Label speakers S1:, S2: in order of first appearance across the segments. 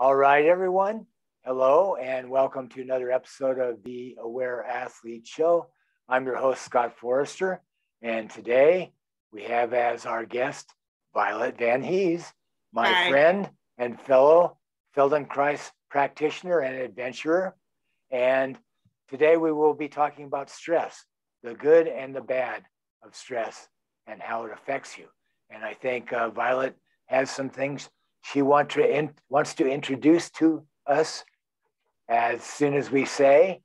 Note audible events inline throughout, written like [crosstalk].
S1: All right, everyone. Hello, and welcome to another episode of the Aware Athlete Show. I'm your host, Scott Forrester, and today we have as our guest Violet Van Hees, my
S2: Hi.
S1: friend and fellow Feldenkrais practitioner and adventurer. And today we will be talking about stress, the good and the bad of stress, and how it affects you. And I think uh, Violet has some things she want to in, wants to introduce to us as soon as we say,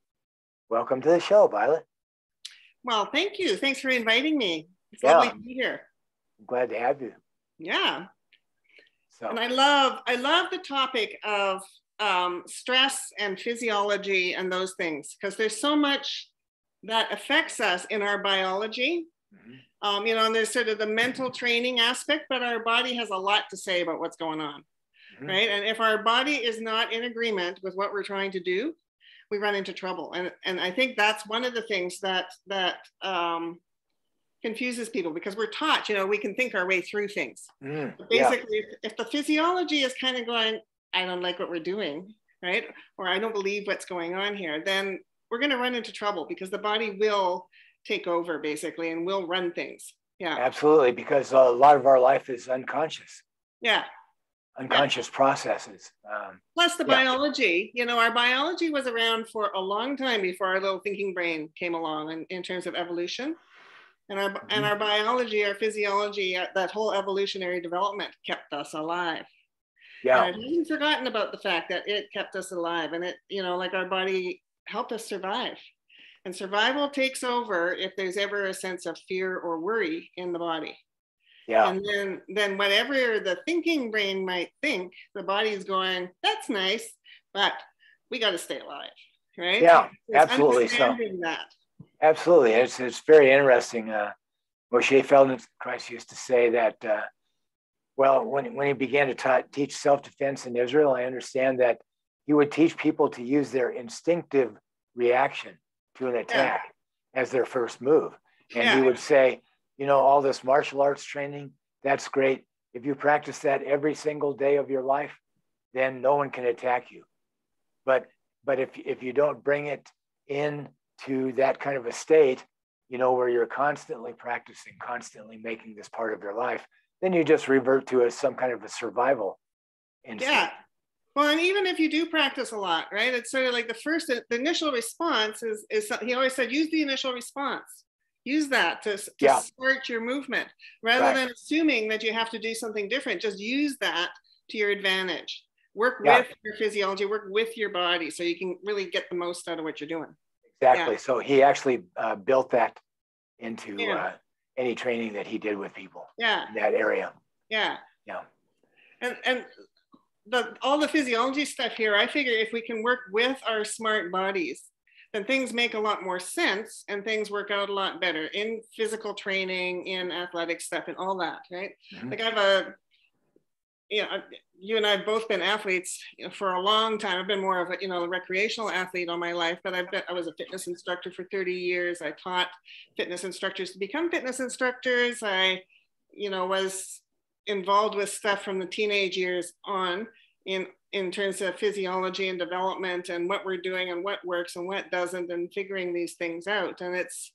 S1: Welcome to the show, Violet.
S2: Well, thank you. Thanks for inviting me. It's
S1: Yeah.
S2: lovely to be here.
S1: I'm glad to have you.
S2: Yeah.
S1: So,
S2: And I love I love the topic of um, stress and physiology and those things because there's so much that affects us in our biology.
S1: Mhm.
S2: Um, you know, and there's sort of the mental training aspect, but our body has a lot to say about what's going on,
S1: Mhm.
S2: right? And if our body is not in agreement with what we're trying to do, we run into trouble. And and I think that's one of the things that that um, confuses people because we're taught, you know, we can think our way through things.
S1: Mm,
S2: But
S1: yeah,
S2: basically, if, if the physiology is kind of going, I don't like what we're doing, right? Or I don't believe what's going on here, then we're going to run into trouble because the body will take over basically and we'll run things. Yeah.
S1: absolutely, because a lot of our life is unconscious,
S2: Yeah.
S1: unconscious processes. Um,
S2: Plus the
S1: Yeah.
S2: biology, you know, our biology was around for a long time before our little thinking brain came along in, in terms of evolution. And our,
S1: Mm-hmm.
S2: and our biology, our physiology, uh, that whole evolutionary development kept us alive.
S1: yeah,
S2: And I hadn't forgotten about the fact that it kept us alive and it, you know, like our body helped us survive. And survival takes over if there's ever a sense of fear or worry in the body.
S1: yeah,
S2: And then, then whatever the thinking brain might think, the body's going, that's nice, but we got to stay alive, right?
S1: Yeah,
S2: It's
S1: absolutely so.
S2: that.
S1: absolutely. It's, it's very interesting. Uh, Moshe Feldenkrais used to say that, uh, well, when, when he began to ta- teach self defense in Israel, I understand that he would teach people to use their instinctive reaction to an attack as their first move. And he
S2: Yeah.
S1: would say, you know, all this martial arts training, that's great. If you practice that every single day of your life, then no one can attack you. But but if if you don't bring it in to that kind of a state, you know, where you're constantly practicing, constantly making this part of your life, then you just revert to a, some kind of a survival instinct.
S2: Yeah. Well, and even if you do practice a lot, right? It's sort of like the first, the initial response is, is he always said, use the initial response. Use that to, to
S1: Yeah.
S2: start your movement rather
S1: Right.
S2: than assuming that you have to do something different. Just use that to your advantage. Work
S1: Yeah.
S2: with your physiology, work with your body so you can really get the most out of what you're doing.
S1: Exactly.
S2: Yeah.
S1: So he actually uh, built that into uh, any training that he did with people
S2: Yeah.
S1: in that area.
S2: Yeah.
S1: Yeah.
S2: And and the all the physiology stuff here, I figure if we can work with our smart bodies, then things make a lot more sense and things work out a lot better in physical training, in athletic stuff, and all that, right?
S1: Mhm.
S2: Like I have a you know, you and I have both been athletes you know, for a long time. I've been more of a, you know, a recreational athlete all my life, but I've been, I was a fitness instructor for 30 years. I taught fitness instructors to become fitness instructors. I, you know, was involved with stuff from the teenage years on in in terms of physiology and development and what we're doing and what works and what doesn't and figuring these things out. And it's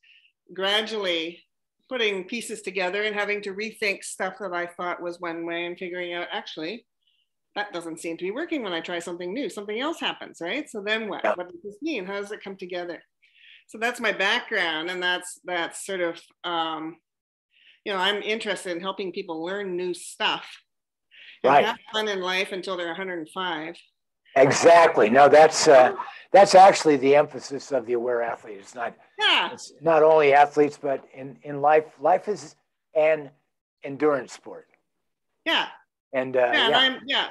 S2: gradually putting pieces together and having to rethink stuff that I thought was one way and figuring out actually that doesn't seem to be working when I try something new. Something else happens, right? So then what? What does this mean? How does it come together? So that's my background, and that's that's sort of um, you know I'm interested in helping people learn new stuff and
S1: Right.
S2: have fun in life until they're 105.
S1: Exactly. No, that's uh, that's actually the emphasis of the aware athlete. It's not
S2: Yeah,
S1: it's not only athletes, but in in life, life is an endurance sport.
S2: yeah,
S1: And uh,
S2: yeah, and
S1: yeah,
S2: I'm yeah,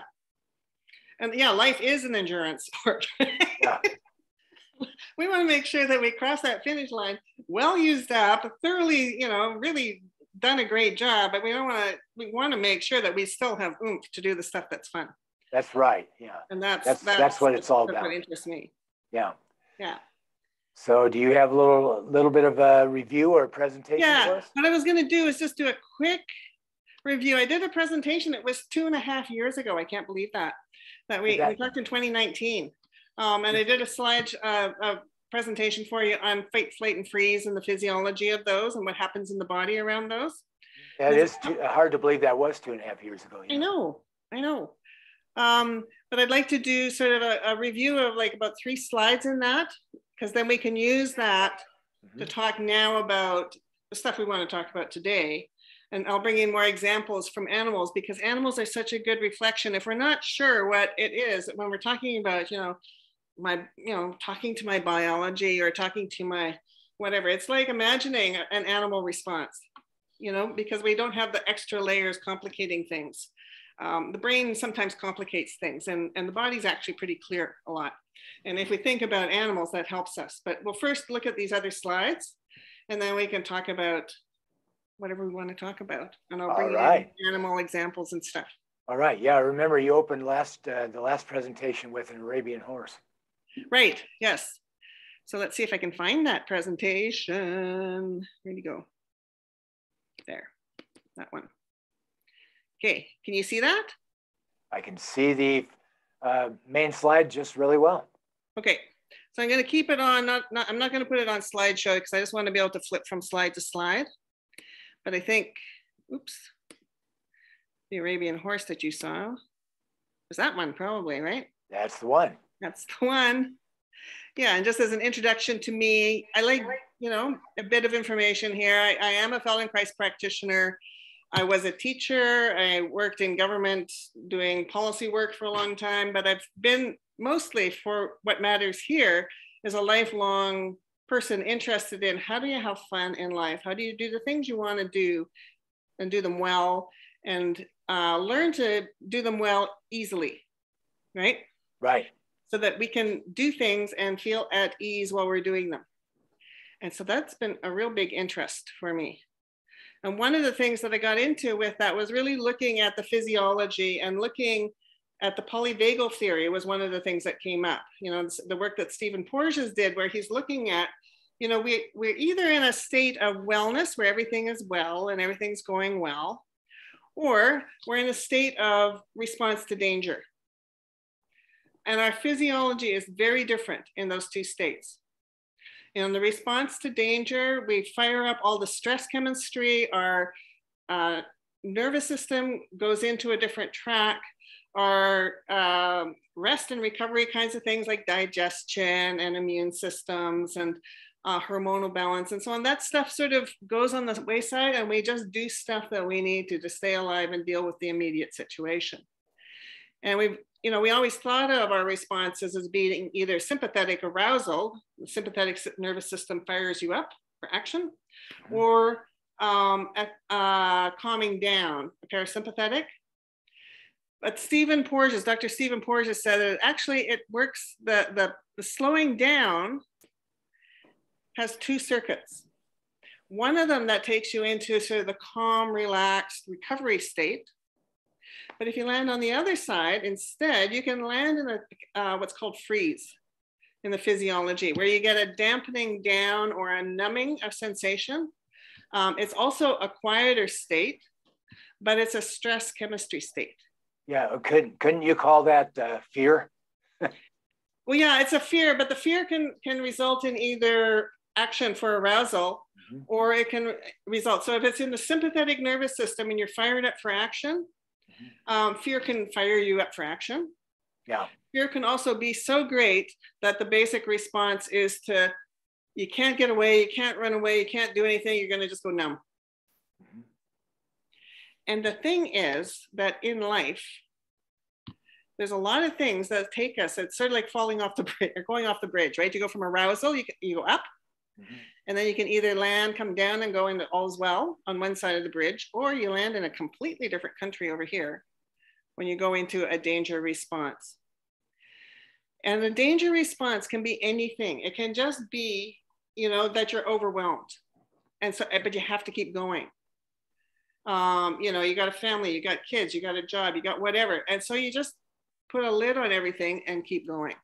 S2: and yeah, life is an endurance [laughs] sport.
S1: Yeah.
S2: we want to make sure that we cross that finish line well used up, thoroughly, you know, really done a great job. But we don't want to. We want to make sure that we still have oomph to do the stuff that's fun,
S1: that's right. Yeah,
S2: and that's
S1: That's- that's what it's all
S2: that's
S1: about.
S2: What interests me.
S1: yeah.
S2: Yeah.
S1: So, do you have a little little bit of a review or a presentation for
S2: Yeah.
S1: us?
S2: What I was going to do is just do a quick review. I did a presentation. It was two and a half years ago. I can't believe that. That we, we talked in 2019. Um, and I did a slide uh, a presentation for you on fight, flight, and freeze and the physiology of those and what happens in the body around those.
S1: Yeah, it is too, hard to believe that was two and a half years ago.
S2: I know, I know. Um, but I'd like to do sort of a, a, review of like about three slides in that, because then we can use that mm-hmm. to talk now about the stuff we want to talk about today. And I'll bring in more examples from animals because animals are such a good reflection. If we're not sure what it is, when we're talking about, you know, my, you know, talking to my biology or talking to my whatever, it's like imagining an animal response, you know, because we don't have the extra layers complicating things. Um, the brain sometimes complicates things and, and the body's actually pretty clear a lot. And if we think about animals, that helps us. But we'll first look at these other slides and then we can talk about whatever we want to talk about. And I'll bring right. in animal examples and stuff.
S1: All right. Yeah. Remember you opened last uh, the last presentation with an Arabian horse.
S2: Right. Yes. So let's see if I can find that presentation. Where'd you go? There. That one. Okay. Can you see that?
S1: I can see the uh, main slide just really well.
S2: Okay. So I'm going to keep it on, not, not I'm not going to put it on slideshow because I just want to be able to flip from slide to slide. But I think, oops, the Arabian horse that you saw was that one probably, right?
S1: That's the one.
S2: That's the one. Yeah, and just as an introduction to me, I like, you know, a bit of information here. I, I am a Feldenkrais practitioner. I was a teacher. I worked in government doing policy work for a long time, but I've been mostly for what matters here is a lifelong person interested in how do you have fun in life? How do you do the things you want to do and do them well and uh, learn to do them well easily, right?
S1: Right.
S2: So that we can do things and feel at ease while we're doing them. And so that's been a real big interest for me. And one of the things that I got into with that was really looking at the physiology and looking at the polyvagal theory was one of the things that came up. You know, the work that Stephen Porges did, where he's looking at, you know, we, we're either in a state of wellness where everything is well and everything's going well, or we're in a state of response to danger. And our physiology is very different in those two states. In the response to danger, we fire up all the stress chemistry, our uh, nervous system goes into a different track our um, rest and recovery kinds of things like digestion and immune systems and uh, hormonal balance and so on. That stuff sort of goes on the wayside, and we just do stuff that we need to to stay alive and deal with the immediate situation. And we've, you know, we always thought of our responses as being either sympathetic arousal, the sympathetic nervous system fires you up for action, mm-hmm. or um, uh, calming down, parasympathetic, but Stephen Porges, Dr. Stephen Porges said that actually it works, the, the, the slowing down has two circuits. One of them that takes you into sort of the calm, relaxed recovery state. But if you land on the other side, instead, you can land in a, uh, what's called freeze in the physiology, where you get a dampening down or a numbing of sensation. Um, it's also a quieter state, but it's a stress chemistry state.
S1: Yeah, couldn't couldn't you call that uh, fear? [laughs]
S2: well, yeah, it's a fear, but the fear can can result in either action for arousal mm-hmm. or it can result. So if it's in the sympathetic nervous system and you're fired up for action. Um, fear can fire you up for action.
S1: Yeah.
S2: Fear can also be so great that the basic response is to you can't get away, you can't run away, you can't do anything, you're going to just go numb. And the thing is that in life, there's a lot of things that take us. It's sort of like falling off the bridge [laughs] or going off the bridge, right? You go from arousal, you, you go up, and then you can either land, come down, and go into all's well on one side of the bridge, or you land in a completely different country over here when you go into a danger response. And the danger response can be anything. It can just be, you know, that you're overwhelmed. And so, but you have to keep going um, you know, you got a family, you got kids, you got a job, you got whatever. And so you just put a lid on everything and keep going.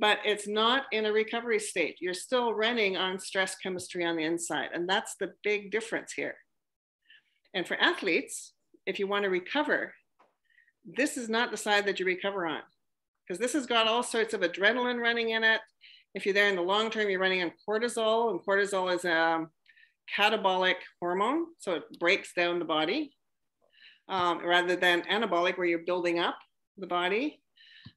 S2: But it's not in a recovery state. You're still running on stress chemistry on the inside. And that's the big difference here. And for athletes, if you want to recover, this is not the side that you recover on because this has got all sorts of adrenaline running in it. If you're there in the long term, you're running on cortisol, and cortisol is a catabolic hormone, so it breaks down the body um, rather than anabolic, where you're building up the body.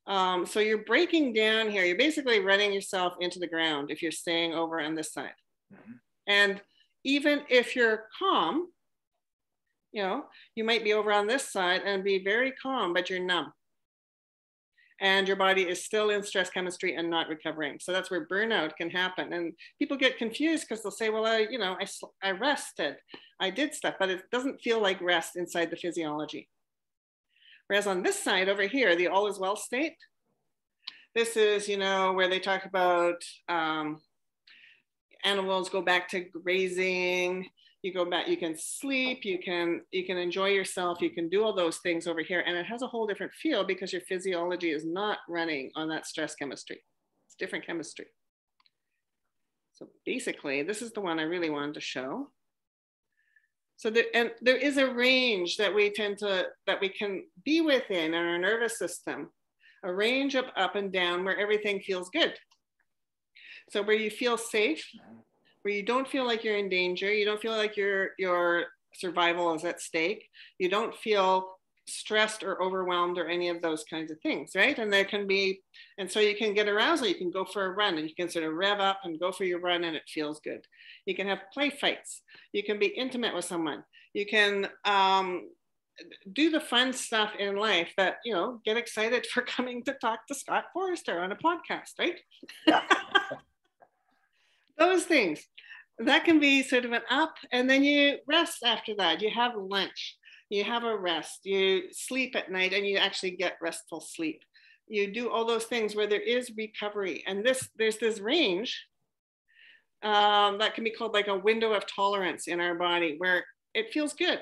S2: Um, so you're breaking down here. You're basically running yourself into the ground if you're staying over on this side. Mm-hmm. And even if you're calm, you know, you might be over on this side and be very calm, but you're numb. And your body is still in stress chemistry and not recovering. So that's where burnout can happen. And people get confused because they'll say, well, I, you know, I, I rested, I did stuff, but it doesn't feel like rest inside the physiology. Whereas on this side over here, the all is well state, this is, you know, where they talk about um, animals go back to grazing, you go back, you can sleep, you can, you can enjoy yourself, you can do all those things over here. And it has a whole different feel because your physiology is not running on that stress chemistry. It's different chemistry. So basically, this is the one I really wanted to show. So there, and there is a range that we tend to, that we can be within in our nervous system, a range of up and down where everything feels good. So where you feel safe, where you don't feel like you're in danger, you don't feel like your your survival is at stake, you don't feel stressed or overwhelmed or any of those kinds of things, right? And there can be, and so you can get arousal, you can go for a run and you can sort of rev up and go for your run and it feels good. You can have play fights, you can be intimate with someone, you can um, do the fun stuff in life that, you know, get excited [laughs] for coming to talk to Scott Forrester on a podcast, right? Yeah. [laughs] those things. That can be sort of an up, and then you rest after that. You have lunch, you have a rest, you sleep at night, and you actually get restful sleep. You do all those things where there is recovery, and this there's this range um, that can be called like a window of tolerance in our body where it feels good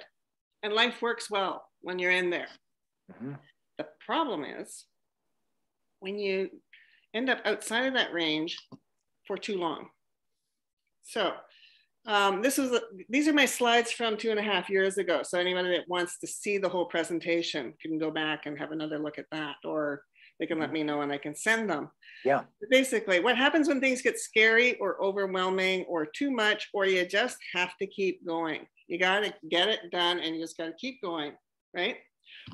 S2: and life works well when you're in there. Mm-hmm. The problem is when you end up outside of that range for too long. So um, this is these are my slides from two and a half years ago. So anybody that wants to see the whole presentation can go back and have another look at that, or they can let mm-hmm. me know and I can send them.
S1: Yeah.
S2: Basically, what happens when things get scary or overwhelming or too much, or you just have to keep going. You got to get it done and you just got to keep going, right?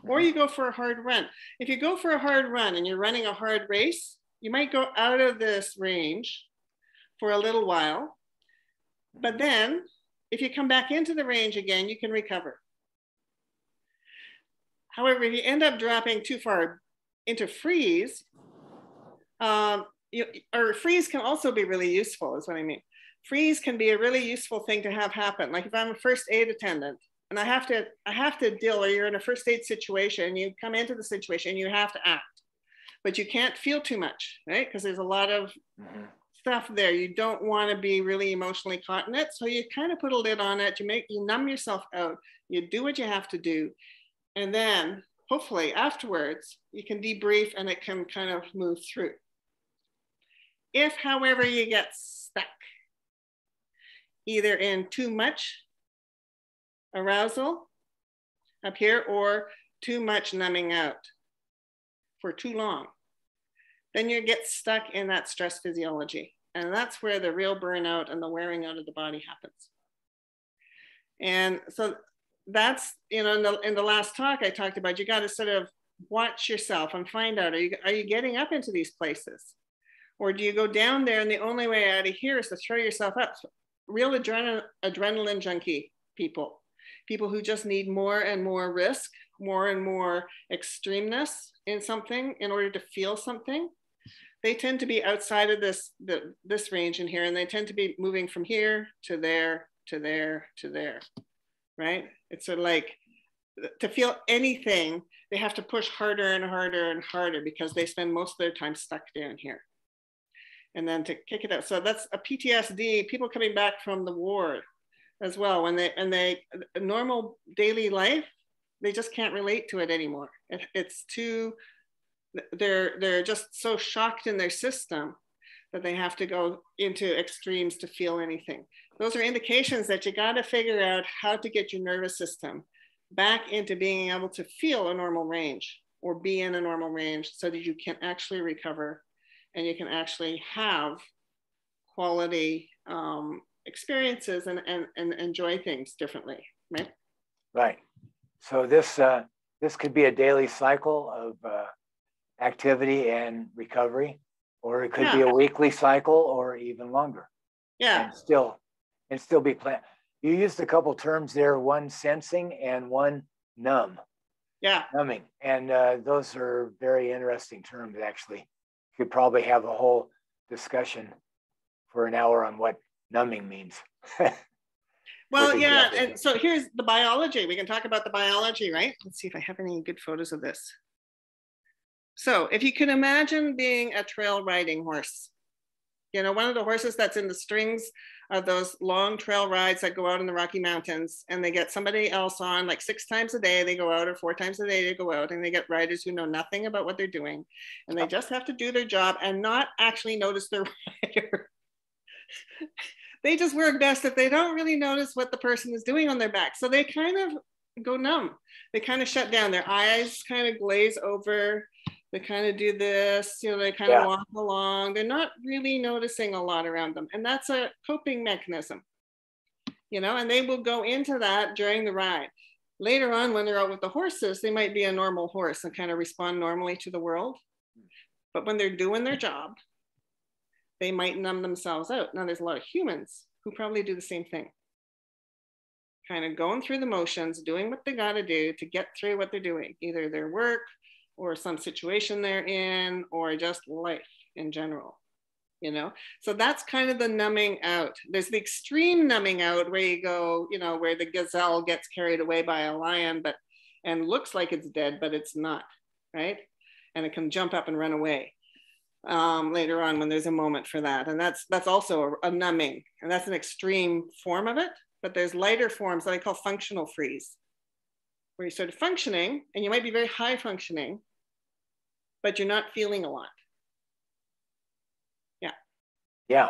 S2: Or you go for a hard run. If you go for a hard run and you're running a hard race, you might go out of this range for a little while but then if you come back into the range again, you can recover. However, if you end up dropping too far into freeze, um, you, or freeze can also be really useful, is what I mean. Freeze can be a really useful thing to have happen. Like if I'm a first aid attendant and I have to, I have to deal, or you're in a first aid situation, you come into the situation, you have to act, but you can't feel too much, right? Because there's a lot of mm-hmm stuff there. You don't want to be really emotionally caught in it. So you kind of put a lid on it. You make you numb yourself out. You do what you have to do. And then hopefully afterwards you can debrief and it can kind of move through. If, however, you get stuck, either in too much arousal up here or too much numbing out for too long, then you get stuck in that stress physiology. And that's where the real burnout and the wearing out of the body happens. And so that's, you know, in the, in the last talk I talked about, you got to sort of watch yourself and find out, are you, are you getting up into these places? Or do you go down there and the only way out of here is to throw yourself up? Real adrenaline adrenaline junkie people, people who just need more and more risk, more and more extremeness in something in order to feel something they tend to be outside of this the, this range in here and they tend to be moving from here to there to there to there right? It's of like to feel anything they have to push harder and harder and harder because they spend most of their time stuck down here. And then to kick it out so that's a ptsd people coming back from the war as well. When they and they normal daily life they just can't relate to it anymore. It, it's too they're they're just so shocked in their system that they have to go into extremes to feel anything those are indications that you got to figure out how to get your nervous system back into being able to feel a normal range or be in a normal range so that you can actually recover and you can actually have quality um, experiences and, and, and enjoy things differently, right?
S1: Right. So this, uh, this could be a daily cycle of uh, activity and recovery, or it could yeah. be a weekly cycle or even longer.
S2: Yeah.
S1: And still, and still be planned. You used a couple terms there, one sensing and one numb.
S2: Yeah.
S1: Numbing. And uh, those are very interesting terms, actually. Could probably have a whole discussion for an hour on what numbing means. [laughs]
S2: well, yeah. And so here's the biology. We can talk about the biology, right? Let's see if I have any good photos of this. So if you can imagine being a trail riding horse, you know, one of the horses that's in the strings of those long trail rides that go out in the Rocky Mountains and they get somebody else on like six times a day, they go out or four times a day, they go out and they get riders who know nothing about what they're doing. And they just have to do their job and not actually notice their [laughs] rider. they just work best if they don't really notice what the person is doing on their back. So they kind of go numb. They kind of shut down. Their eyes kind of glaze over they kind of do this, you know, they kind yeah. of walk along. They're not really noticing a lot around them. And that's a coping mechanism, you know, and they will go into that during the ride. Later on, when they're out with the horses, they might be a normal horse and kind of respond normally to the world. But when they're doing their job, they might numb themselves out. Now, there's a lot of humans who probably do the same thing. Kind of going through the motions, doing what they got to do to get through what they're doing, either their work, or some situation they're in or just life in general you know? So that's kind of the numbing out. There's the extreme numbing out where you go you know where the gazelle gets carried away by a lion but and looks like it's dead but it's not right? And it can jump up and run away um, later on when there's a moment for that. And that's that's also a, a numbing and that's an extreme form of it but there's lighter forms that i call functional freeze where you're sort of functioning and you might be very high functioning but you're not feeling a lot. Yeah.
S1: Yeah.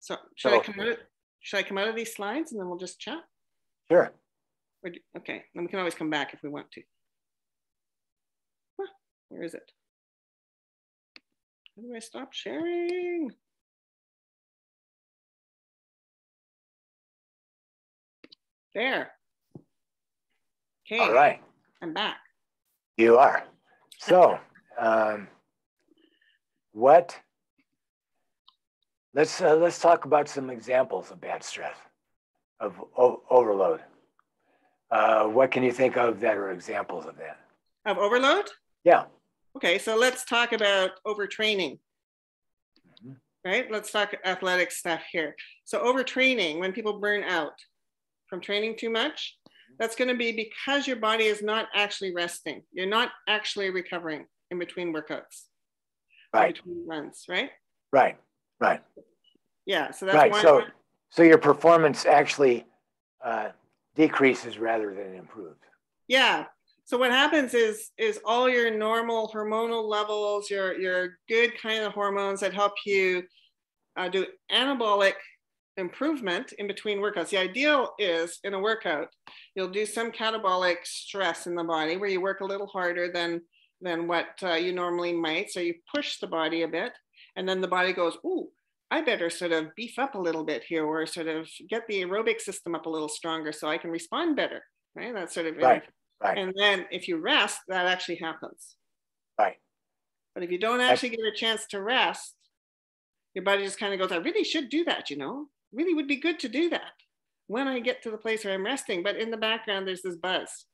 S2: So should so, I come out of should I come out of these slides and then we'll just chat?
S1: Sure.
S2: Do, okay, then we can always come back if we want to. Huh, where is it? How do I stop sharing? There. Okay.
S1: All right.
S2: I'm back.
S1: You are. So, um, what? Let's uh, let's talk about some examples of bad stress, of overload. Uh, what can you think of that are examples of that?
S2: Of overload?
S1: Yeah.
S2: Okay, so let's talk about overtraining. Mm-hmm. Right? Let's talk athletic stuff here. So overtraining, when people burn out from training too much, that's going to be because your body is not actually resting. You're not actually recovering in between workouts,
S1: right?
S2: Between runs, right?
S1: Right. Right.
S2: Yeah. So that's
S1: right. So, so your performance actually uh, decreases rather than improves.
S2: Yeah. So what happens is is all your normal hormonal levels, your your good kind of hormones that help you uh, do anabolic improvement in between workouts. The ideal is in a workout, you'll do some catabolic stress in the body where you work a little harder than, than what uh, you normally might. So you push the body a bit, and then the body goes, Ooh, I better sort of beef up a little bit here or sort of get the aerobic system up a little stronger so I can respond better. Right. That's sort of
S1: right. Right.
S2: And then if you rest, that actually happens.
S1: Right.
S2: But if you don't actually get a chance to rest, your body just kind of goes, I really should do that, you know? Really would be good to do that when I get to the place where I'm resting. But in the background, there's this buzz.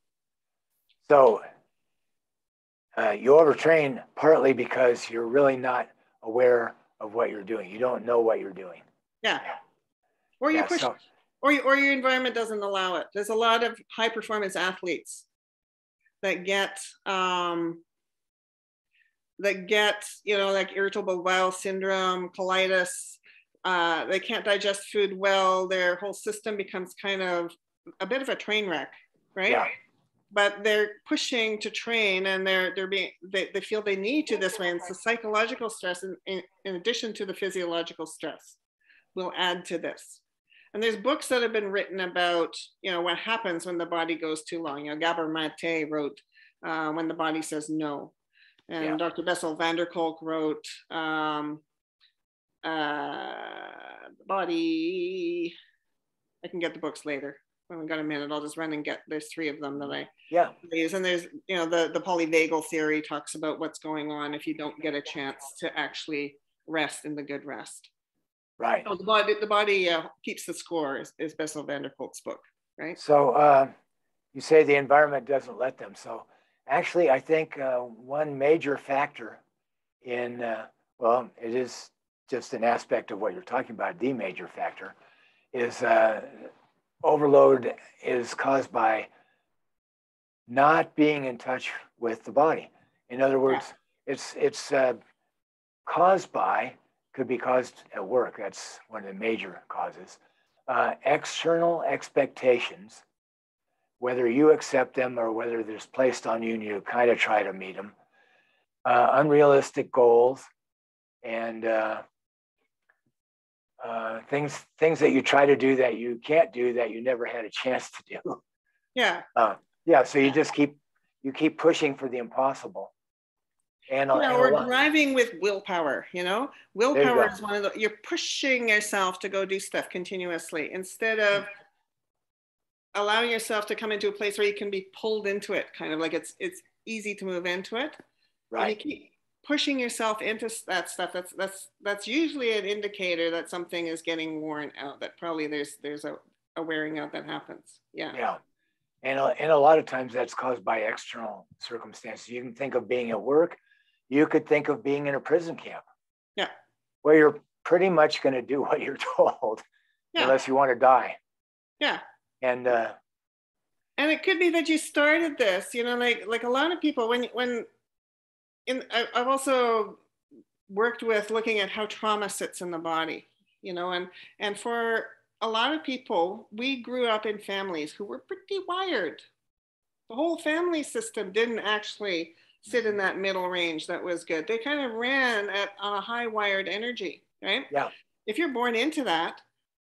S1: So uh, you overtrain partly because you're really not aware of what you're doing. You don't know what you're doing.
S2: Yeah. Or you yeah, push, so, or, you, or your environment doesn't allow it. There's a lot of high performance athletes that get um, that get you know like irritable bowel syndrome, colitis, uh, they can't digest food well. Their whole system becomes kind of a bit of a train wreck, right?
S1: Yeah.
S2: But they're pushing to train, and they're they're being they, they feel they need to this way. And the psychological stress in, in, in addition to the physiological stress will add to this. And there's books that have been written about, you know, what happens when the body goes too long. You know, Gabor Mate wrote uh, When the Body Says No. And yeah. Dr. Bessel van der Kolk wrote um, uh, The Body. I can get the books later. When we got a minute, I'll just run and get. There's three of them that I
S1: yeah.
S2: Use. And there's you know the the polyvagal theory talks about what's going on if you don't get a chance to actually rest in the good rest.
S1: Right.
S2: So the body, the body uh, keeps the score is, is Bessel van der Kolk's book, right?
S1: So uh, you say the environment doesn't let them. So actually, I think uh, one major factor in, uh, well, it is just an aspect of what you're talking about, the major factor, is uh, overload is caused by not being in touch with the body. In other words, yeah. it's, it's uh, caused by could be caused at work. That's one of the major causes. Uh, external expectations, whether you accept them or whether there's placed on you and you kind of try to meet them. Uh, unrealistic goals and uh, uh, things things that you try to do that you can't do that you never had a chance to do. [laughs]
S2: Yeah.
S1: Uh, yeah. So you just keep you keep pushing for the impossible
S2: and, you know, we're driving with willpower you know willpower you is one of the you're pushing yourself to go do stuff continuously instead of allowing yourself to come into a place where you can be pulled into it kind of like it's it's easy to move into it
S1: right
S2: you keep pushing yourself into that stuff that's that's that's usually an indicator that something is getting worn out that probably there's there's a, a wearing out that happens yeah
S1: yeah and, and a lot of times that's caused by external circumstances you can think of being at work you could think of being in a prison camp.
S2: Yeah.
S1: Where you're pretty much going to do what you're [laughs] told, yeah. unless you want to die.
S2: Yeah.
S1: And uh,
S2: and it could be that you started this, you know, like like a lot of people when when in I, I've also worked with looking at how trauma sits in the body, you know, and and for a lot of people, we grew up in families who were pretty wired. The whole family system didn't actually sit in that middle range that was good. They kind of ran at on a high wired energy, right?
S1: Yeah.
S2: If you're born into that,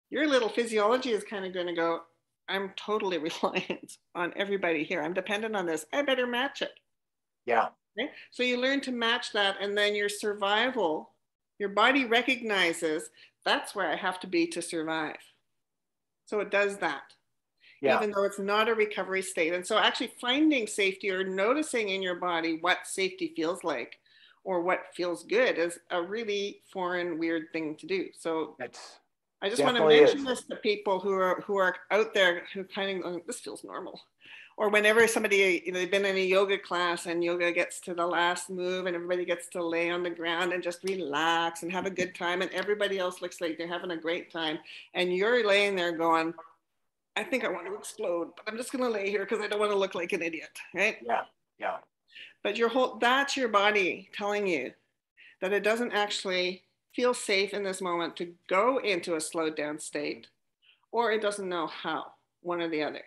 S2: your little physiology is kind of going to go, I'm totally [laughs] reliant on everybody here. I'm dependent on this. I better match it.
S1: Yeah.
S2: Okay? So you learn to match that, and then your survival, your body recognizes that's where I have to be to survive. So it does that yeah. even though it's not a recovery state. And so, actually, finding safety or noticing in your body what safety feels like or what feels good is a really foreign, weird thing to do. So,
S1: that's
S2: I just want to mention is. this to people who are who are out there who kind of this feels normal. Or whenever somebody, you know, they've been in a yoga class and yoga gets to the last move and everybody gets to lay on the ground and just relax and have a good time and everybody else looks like they're having a great time and you're laying there going, I think I want to explode, but I'm just going to lay here because I don't want to look like an idiot, right?
S1: Yeah, yeah.
S2: But your whole that's your body telling you that it doesn't actually feel safe in this moment to go into a slowed down state, or it doesn't know how, one or the other.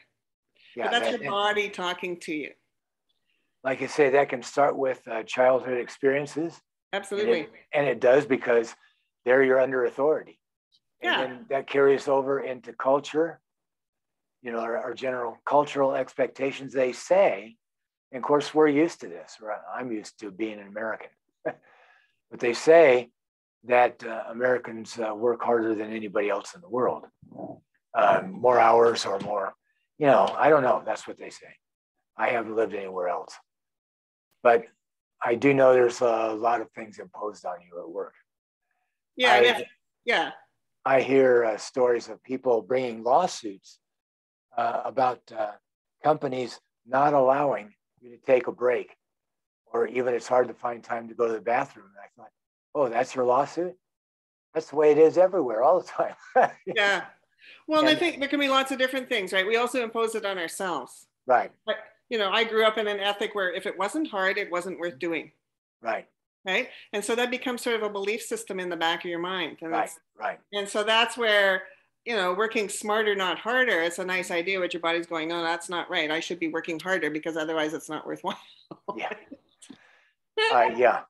S2: Yeah, but that's that, your body talking to you.
S1: Like I say, that can start with uh, childhood experiences.
S2: Absolutely.
S1: And it, and it does because there you're under authority.
S2: Yeah.
S1: And then that carries over into culture you know, our, our general cultural expectations, they say, and of course, we're used to this. Right? I'm used to being an American. [laughs] but they say that uh, Americans uh, work harder than anybody else in the world, um, more hours or more. You know, I don't know. That's what they say. I haven't lived anywhere else. But I do know there's a lot of things imposed on you at work.
S2: Yeah, I, yeah.
S1: I hear uh, stories of people bringing lawsuits uh, about uh, companies not allowing you to take a break, or even it's hard to find time to go to the bathroom. And I thought, oh, that's your lawsuit? That's the way it is everywhere all the time. [laughs]
S2: yeah. Well, and, I think there can be lots of different things, right? We also impose it on ourselves.
S1: Right.
S2: But, you know, I grew up in an ethic where if it wasn't hard, it wasn't worth doing.
S1: Right.
S2: Right. And so that becomes sort of a belief system in the back of your mind. And
S1: right. Right.
S2: And so that's where you know, working smarter, not harder. It's a nice idea, but your body's going, no, that's not right. I should be working harder because otherwise it's not worthwhile.
S1: yeah. [laughs] Uh, yeah.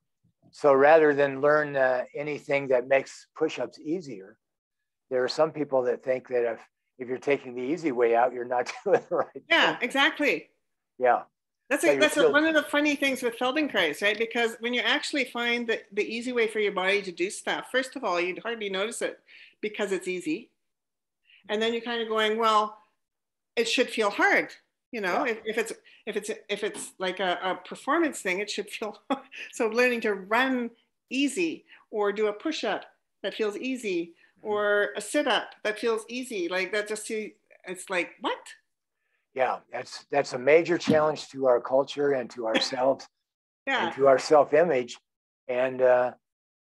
S1: So rather than learn uh, anything that makes push-ups easier, there are some people that think that if if you're taking the easy way out, you're not [laughs] doing the right.
S2: Yeah,
S1: thing.
S2: exactly.
S1: Yeah.
S2: That's a, that's a, one of the funny things with Feldenkrais, right? Because when you actually find the, the easy way for your body to do stuff, first of all, you'd hardly notice it because it's easy. And then you're kind of going, well, it should feel hard. You know, yeah. if, if it's if it's if it's like a, a performance thing, it should [laughs] feel so learning to run easy or do a push-up that feels easy. Or a sit-up that feels easy. Like that just it's like, what?
S1: yeah, that's that's a major challenge to our culture and to [laughs] ourselves
S2: yeah.
S1: and to our self-image. And uh,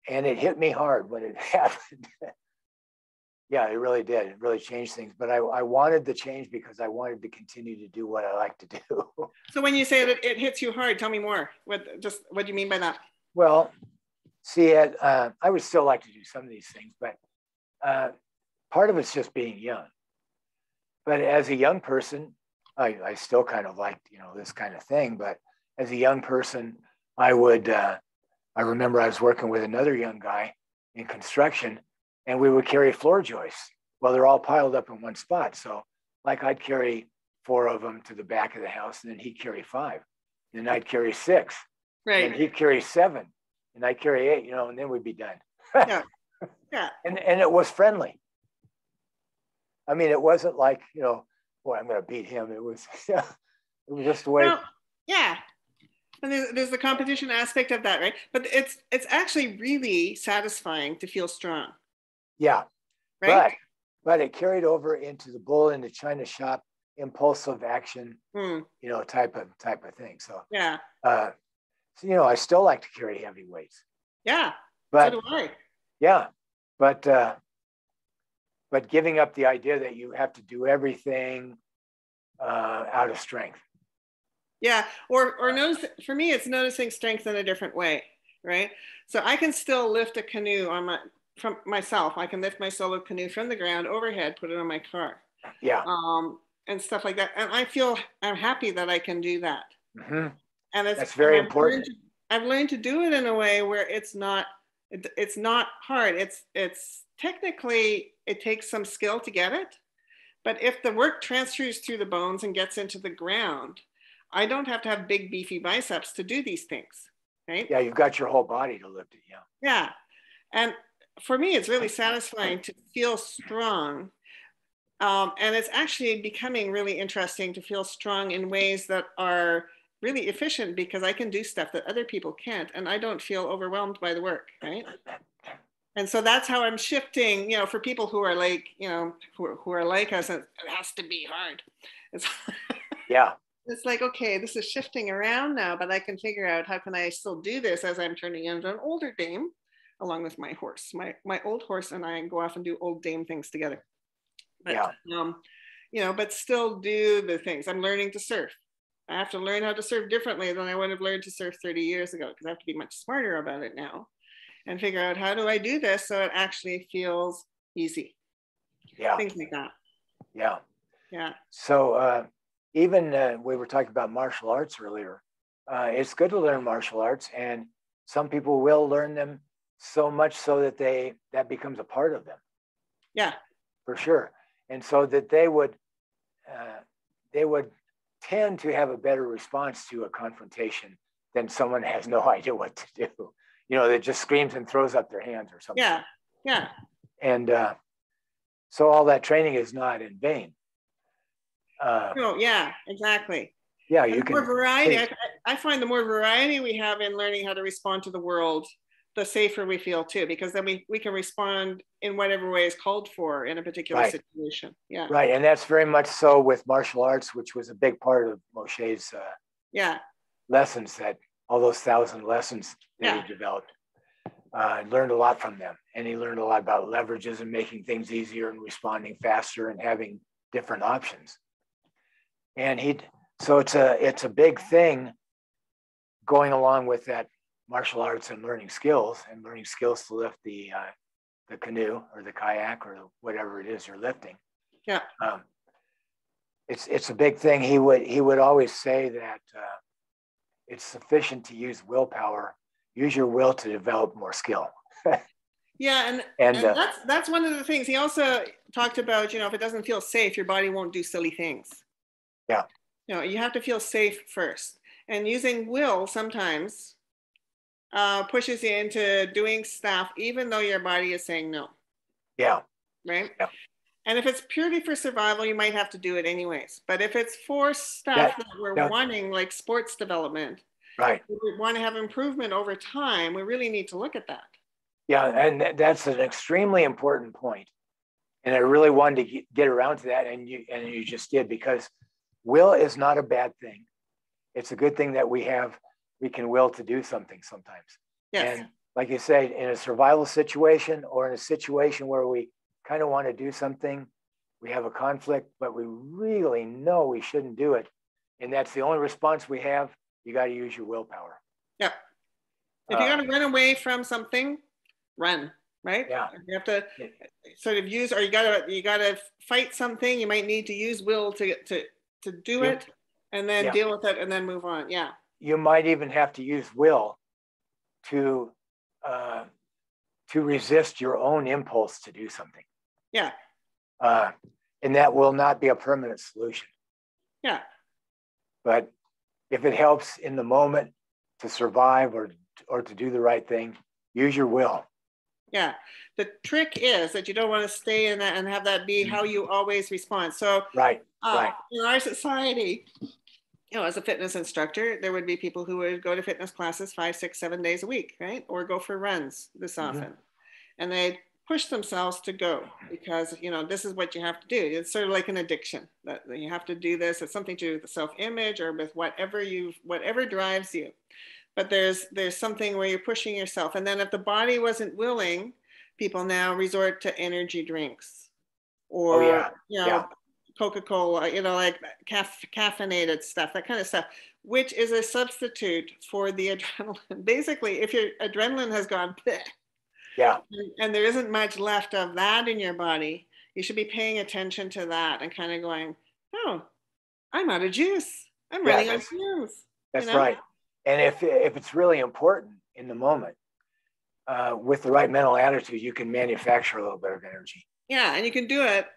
S1: and it hit me hard when it [laughs] happened. yeah, it really did. It really changed things. But I, I wanted the change because I wanted to continue to do what I like to do. [laughs]
S2: so when you say that it hits you hard, tell me more. What just what do you mean by that?
S1: Well, see, uh, I would still like to do some of these things, but uh, part of it's just being young. But as a young person, I, I still kind of liked, you know, this kind of thing. But as a young person, I would, uh, I remember I was working with another young guy in construction and we would carry floor joists. Well, they're all piled up in one spot. So, like, I'd carry four of them to the back of the house and then he'd carry five. And I'd carry six.
S2: Right.
S1: And he'd carry seven. And I'd carry eight, you know, and then we'd be done.
S2: yeah. [laughs] Yeah.
S1: And, and it was friendly. I mean, it wasn't like, you know, boy, I'm going to beat him. It was, [laughs] yeah, it was just the way. Well,
S2: yeah. And there's, there's the competition aspect of that, right? But it's it's actually really satisfying to feel strong.
S1: Yeah. Right. But, but it carried over into the bull in the China shop impulsive action,
S2: hmm.
S1: you know, type of type of thing. So
S2: yeah.
S1: Uh, so, you know, I still like to carry heavy weights.
S2: Yeah.
S1: But
S2: so
S1: yeah, but uh, but giving up the idea that you have to do everything uh, out of strength.
S2: Yeah, or or notice for me, it's noticing strength in a different way, right? So I can still lift a canoe on my from myself. I can lift my solo canoe from the ground overhead, put it on my car.
S1: Yeah.
S2: Um, and stuff like that. And I feel I'm happy that I can do that.
S1: Mm-hmm.
S2: And
S1: it's, that's very
S2: I've
S1: important.
S2: Learned to, I've learned to do it in a way where it's not it, it's not hard. It's it's technically it takes some skill to get it. But if the work transfers through the bones and gets into the ground, I don't have to have big beefy biceps to do these things. Right?
S1: Yeah, you've got your whole body to lift it. Yeah.
S2: Yeah. And for me, it's really satisfying to feel strong. Um, and it's actually becoming really interesting to feel strong in ways that are really efficient because I can do stuff that other people can't. And I don't feel overwhelmed by the work. Right? And so that's how i'm shifting you know for people who are like you know who are, who are like us it has to be hard. It's [laughs]
S1: yeah.
S2: It's like okay this is shifting around now but i can figure out how can i still do this as i'm turning into an older dame along with my horse. My my old horse and i go off and do old dame things together.
S1: But, yeah.
S2: um you know but still do the things. I'm learning to surf i have to learn how to surf differently than i would have learned to surf 30 years ago because i have to be much smarter about it now and figure out how do I do this so it actually feels easy.
S1: Yeah.
S2: Things like that.
S1: Yeah.
S2: Yeah.
S1: So uh, even uh, we were talking about martial arts earlier. Uh, it's good to learn martial arts, and some people will learn them so much so that they that becomes a part of them.
S2: Yeah.
S1: For sure, and so that they would uh, they would tend to have a better response to a confrontation than someone has no [laughs] idea what to do you know, that just screams and throws up their hands or something.
S2: Yeah, yeah.
S1: And uh, so all that training is not in vain.
S2: Uh, oh, yeah, exactly.
S1: Yeah, you can.
S2: More variety. I, I find the more variety we have in learning how to respond to the world, the safer we feel too, because then we, we can respond in whatever way is called for in a particular right. situation. Yeah.
S1: Right. And that's very much so with martial arts, which was a big part of Moshe's uh,
S2: yeah.
S1: lessons that all those thousand lessons that
S2: yeah.
S1: he developed. Uh, learned a lot from them, and he learned a lot about leverages and making things easier and responding faster and having different options. And he, so it's a it's a big thing going along with that martial arts and learning skills and learning skills to lift the uh, the canoe or the kayak or whatever it is you're lifting.
S2: Yeah.
S1: Um, it's it's a big thing. He would he would always say that uh, it's sufficient to use willpower. Use your will to develop more skill. [laughs]
S2: Yeah, and,
S1: And,
S2: and
S1: uh,
S2: that's that's one of the things he also talked about. You know, if it doesn't feel safe, your body won't do silly things.
S1: Yeah.
S2: You know, you have to feel safe first, and using will sometimes uh, pushes you into doing stuff even though your body is saying no.
S1: Yeah.
S2: Right.
S1: Yeah.
S2: And if it's purely for survival, you might have to do it anyways. But if it's for stuff
S1: That-
S2: that we're
S1: yeah.
S2: wanting, like sports development,
S1: Right.
S2: we want to have improvement over time, we really need to look at that.
S1: Yeah, and that's an extremely important point. And I really wanted to get- get around to that, and you and you just did because will is not a bad thing. It's a good thing that we have we can will to do something sometimes.
S2: Yes.
S1: And like you said, in a survival situation or in a situation where we kind of want to do something, we have a conflict, but we really know we shouldn't do it, and that's the only response we have. You got to use your willpower.
S2: Yeah. If you
S1: Uh,
S2: got to run away from something, run. Right.
S1: Yeah.
S2: You have to sort of use, or you got to you got to fight something. You might need to use will to to to do
S1: Yeah.
S2: it, and then
S1: Yeah.
S2: deal with it, and then move on. Yeah.
S1: You might even have to use will to uh, to resist your own impulse to do something.
S2: Yeah.
S1: Uh, and that will not be a permanent solution.
S2: Yeah.
S1: But if it helps in the moment to survive or or to do the right thing, use your will.
S2: Yeah. The trick is that you don't want to stay in that and have that be how you always respond. So
S1: Right.
S2: uh,
S1: Right.
S2: in our society, you know, as a fitness instructor, there would be people who would go to fitness classes five, six, seven days a week, right? Or go for runs this often. And they'd push themselves to go because, you know, this is what you have to do. It's sort of like an addiction that that you have to do this. It's something to do with the self-image or with whatever you, whatever drives you. But there's there's something where you're pushing yourself. And then if the body wasn't willing, people now resort to energy drinks or,
S1: Oh, yeah.
S2: you know,
S1: Yeah.
S2: Coca-Cola, you know, like caff- caffeinated stuff, that kind of stuff, which is a substitute for the [laughs] adrenaline. Basically, if your adrenaline has gone [laughs] bleh,
S1: Yeah.
S2: and- and there isn't much left of that in your body, you should be paying attention to that and kind of going, oh, I'm out of juice. I'm
S1: Yeah,
S2: running on
S1: that's-
S2: fumes.
S1: That's
S2: know?
S1: right. And if if it's really important in the moment, uh, with the right mental attitude, you can manufacture a little bit of energy.
S2: Yeah, and you can do it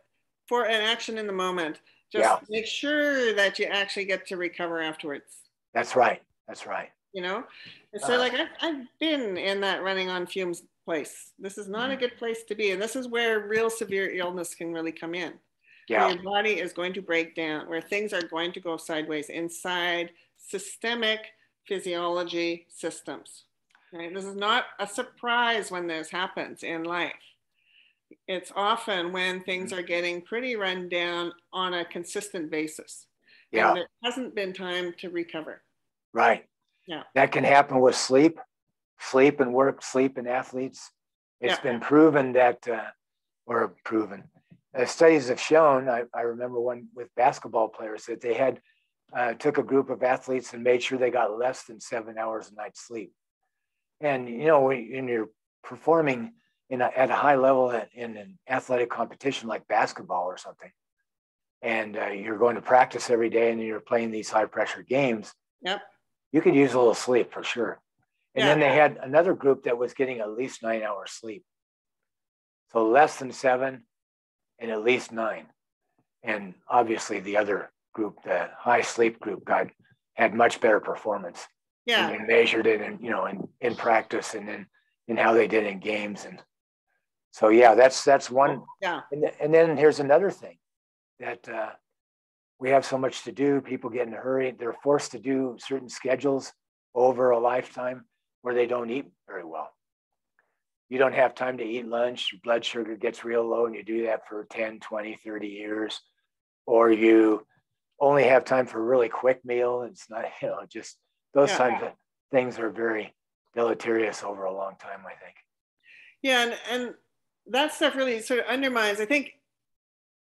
S2: for an action in the moment. Just
S1: Yeah.
S2: make sure that you actually get to recover afterwards.
S1: That's right. That's right.
S2: you know and so
S1: Uh,
S2: like I've, I've been in that running on fumes place this is not a
S1: Mhm.
S2: good place to be and this is where real severe illness can really come in where
S1: Yeah.
S2: your body is going to break down where things are going to go sideways inside systemic physiology systems right this is not a surprise when this happens in life it's often when things
S1: Mm-hmm.
S2: are getting pretty run down on a consistent basis
S1: Yeah.
S2: and there hasn't been time to recover
S1: Right.
S2: Yeah.
S1: That can happen with sleep, sleep and work, sleep and athletes. It's
S2: Yeah.
S1: been proven that, uh, or proven, uh, studies have shown. I, I remember one with basketball players that they had uh, took a group of athletes and made sure they got less than seven hours a night sleep. And you know, when, when you're performing in a, at a high level in, in an athletic competition like basketball or something, and uh, you're going to practice every day and you're playing these high pressure games,
S2: Yep.
S1: you could use a little sleep for sure. And then they had another group that was getting at least nine hours sleep. So less than seven and at least nine. And obviously the other group, the high sleep group got had much better performance.
S2: yeah
S1: And they measured it in, you know, in, in practice and then in how they did in games. And so yeah, that's that's one
S2: yeah
S1: and, and then here's another thing that uh, we have so much to do. People get in a hurry. They're forced to do certain schedules over a lifetime where they don't eat very well. You don't have time to eat lunch. Your blood sugar gets real low, and you do that for 10, 20, 30 years. Or you only have time for a really quick meal. It's not, [laughs] you know, just those
S2: Yeah.
S1: types of things are very deleterious over a long time, I think.
S2: Yeah, and, and that stuff really sort of undermines, I think,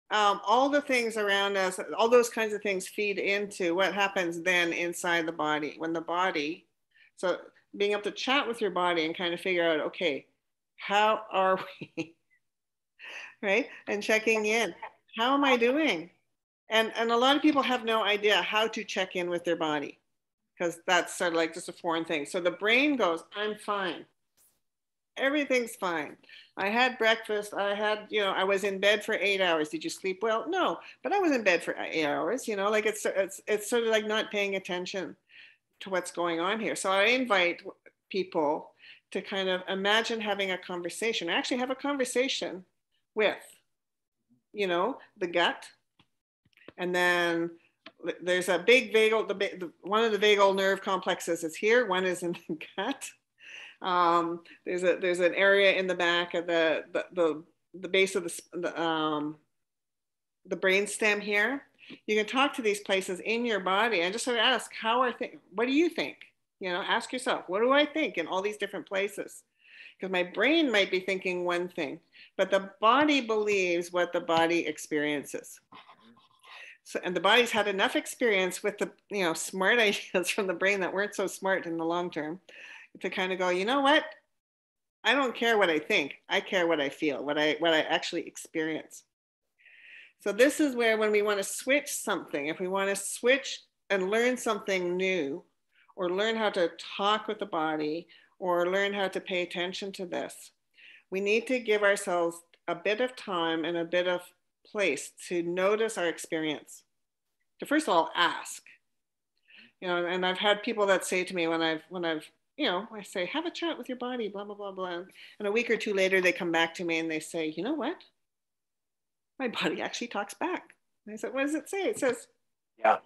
S2: um, all the things around us, all those kinds of things feed into what happens then inside the body. When the body, so being able to chat with your body and kind of figure out, okay, how are [laughs] we? right? And checking in. How am I doing? And, and a lot of people have no idea how to check in with their body because that's sort of like just a foreign thing. So the brain goes, I'm fine. Everything's fine. I had breakfast. I had, you know, I was in bed for eight hours. Did you sleep well? No, but I was in bed for eight hours. You know, like it's it's it's sort of like not paying attention to what's going on here. So I invite people to kind of imagine having a conversation. Actually, have a conversation with, you know, the gut, and then there's a big vagal. The, the one of the vagal nerve complexes is here. One is in the [laughs] gut um, there's a there's an area in the back of the the the, the base of the the, um, the brain stem here. You can talk to these places in your body and just sort of ask, how are things? What do you think? You know, ask yourself, what do I think in all these different places? Because my brain might be thinking one thing, but the body believes what the body experiences. So, and the body's had enough experience with the you know smart [laughs] ideas from the brain that weren't so smart in the long term to kind of go, you know what? I don't care what I think. I care what I feel, what I what I actually experience. So this is where when we want to switch something, if we want to switch and learn something new, or learn how to talk with the body, or learn how to pay attention to this, we need to give ourselves a bit of time and a bit of place to notice our experience. To first of all ask. You know, and I've had people that say to me when I've when I've you know, I say, have a chat with your body, blah, blah, blah, blah. And a week or two later, they come back to me and they say, you know what? My body actually talks back. And I said, what does it say? It says,
S1: yeah.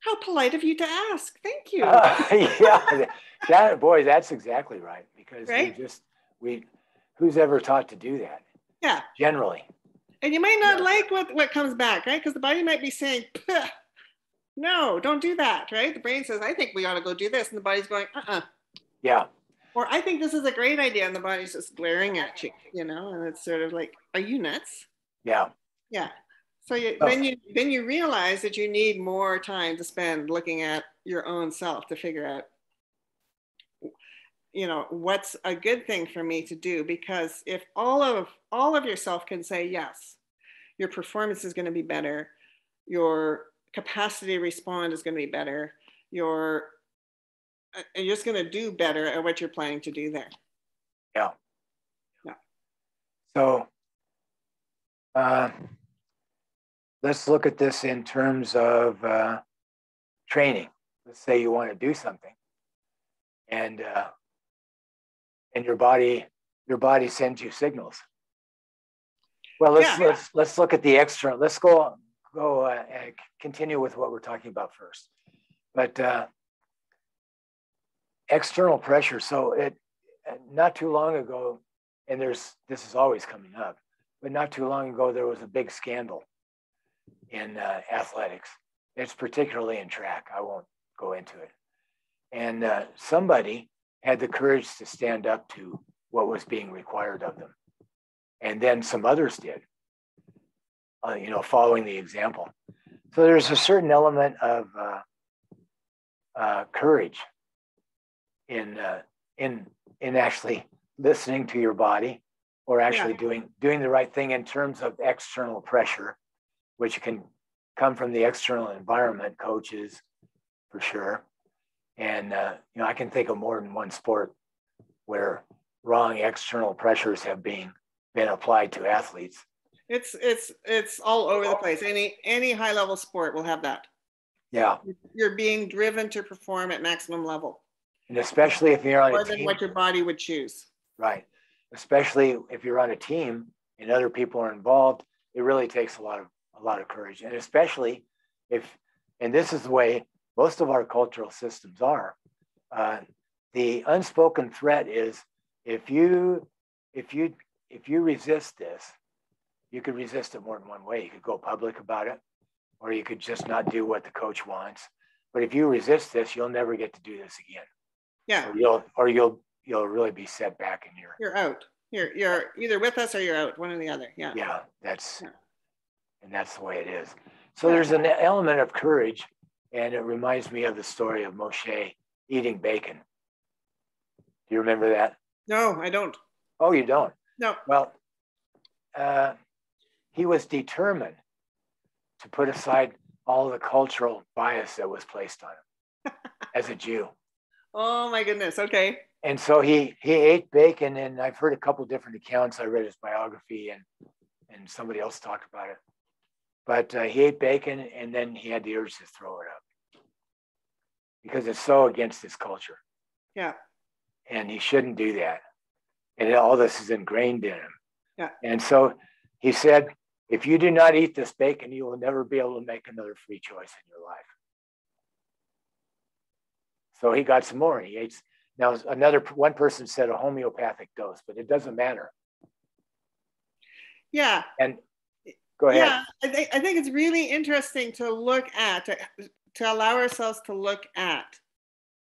S2: How polite of you to ask. Thank you.
S1: Uh, [laughs] yeah, that boy, that's exactly right. Because right? we just we who's ever taught to do that?
S2: Yeah.
S1: Generally.
S2: And you might not yeah. like what, what comes back, right? Because the body might be saying, no, don't do that, right? The brain says, I think we ought to go do this. And the body's going, uh-uh,
S1: yeah.
S2: Or I think this is a great idea, and the body's just glaring at you, you know, and it's sort of like, are you nuts?
S1: Yeah.
S2: Yeah. So you, oh. then you then you realize that you need more time to spend looking at your own self to figure out you know what's a good thing for me to do because if all of all of yourself can say yes your performance is going to be better your capacity to respond is going to be better your you're just going to do better at what you're planning to do there.
S1: Yeah. Yeah. So uh, let's look at this in terms of uh, training. Let's say you want to do something, and uh, and your body your body sends you signals. Well, let's yeah. let's let's look at the external. Let's go go uh, and continue with what we're talking about first. But uh, external pressure. So it not too long ago, and there's this is always coming up, but not too long ago there was a big scandal in uh, athletics. It's particularly in track. I won't go into it. And uh, somebody had the courage to stand up to what was being required of them, and then some others did. Uh, you know, following the example. So there's a certain element of uh, uh, courage in uh, in in actually listening to your body or actually yeah. doing doing the right thing in terms of external pressure which can come from the external environment coaches for sure. And uh, you know i can think of more than one sport where wrong external pressures have been been applied to athletes.
S2: It's it's it's all over the place. Any any high level sport will have that.
S1: Yeah.
S2: You're being driven to perform at maximum level
S1: and especially if you're on
S2: more
S1: a team,
S2: what your body would choose.
S1: Right. Especially if you're on a team and other people are involved, it really takes a lot of a lot of courage. And especially if, and this is the way most of our cultural systems are. Uh, the unspoken threat is if you if you if you resist this, you could resist it more than one way. You could go public about it, or you could just not do what the coach wants. But if you resist this, you'll never get to do this again.
S2: Yeah.
S1: Or you'll or you'll you'll really be set back in your
S2: you're out. You're you're either with us or you're out, one or the other. Yeah.
S1: Yeah, that's yeah. and that's the way it is. So there's an element of courage, and it reminds me of the story of Moshe eating bacon. Do you remember that?
S2: No, I don't.
S1: Oh, you don't?
S2: No.
S1: Well, uh, he was determined to put aside all the cultural bias that was placed on him [laughs] as a Jew.
S2: Oh my goodness. Okay.
S1: and so he he ate bacon, and I've heard a couple different accounts. I read his biography, and and somebody else talked about it. But uh, he ate bacon, and then he had the urge to throw it up because it's so against his culture.
S2: Yeah.
S1: And he shouldn't do that. And all this is ingrained in him.
S2: Yeah.
S1: And so he said, if you do not eat this bacon, you will never be able to make another free choice in your life. So he got some more. and He ate. Now another one person said a homeopathic dose, but it doesn't matter.
S2: Yeah.
S1: And go ahead.
S2: Yeah, I think I think it's really interesting to look at to, to allow ourselves to look at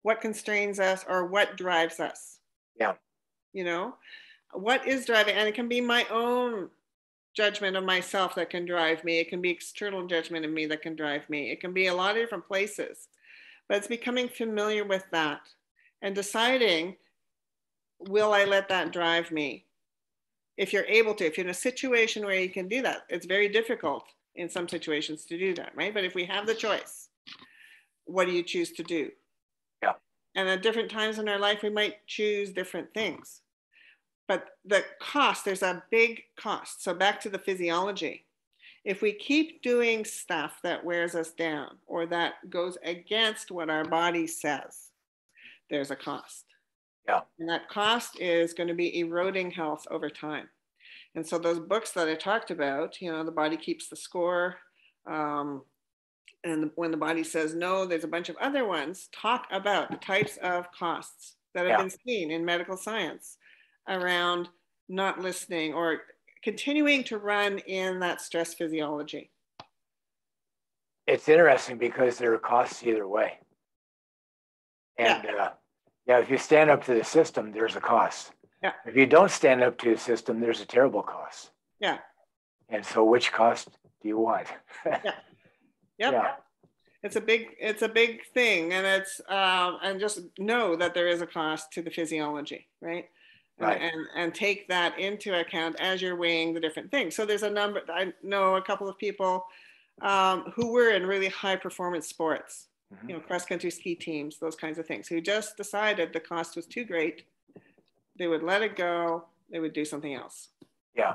S2: what constrains us or what drives us.
S1: Yeah.
S2: You know, what is driving, and it can be my own judgment of myself that can drive me. It can be external judgment of me that can drive me. It can be a lot of different places, but it's becoming familiar with that and deciding, will I let that drive me? If you're able to, if you're in a situation where you can do that, it's very difficult in some situations to do that, right? But if we have the choice, what do you choose to do?
S1: Yeah.
S2: And at different times in our life, we might choose different things. But the cost, there's a big cost. So back to the physiology. If we keep doing stuff that wears us down or that goes against what our body says, there's a cost.
S1: Yeah.
S2: And that cost is going to be eroding health over time. And so those books that I talked about, you know, the body keeps the score. Um, and when the body says no, there's a bunch of other ones talk about the types of costs that have yeah. been seen in medical science around not listening or continuing to run in that stress physiology?
S1: It's interesting because there are costs either way. And yeah. Uh, yeah, if you stand up to the system, there's a cost.
S2: Yeah.
S1: If you don't stand up to the system, there's a terrible cost.
S2: Yeah.
S1: And so, which cost do you want? [laughs]
S2: yeah. Yep. Yeah. It's a big, it's a big thing, and it's um, and just know that there is a cost to the physiology, right?
S1: Right.
S2: and, and take that into account as you're weighing the different things. So there's a number, I know a couple of people um, who were in really high performance sports, mm-hmm. you know, cross country ski teams, those kinds of things, who just decided the cost was too great. They would let it go, they would do something else.
S1: Yeah.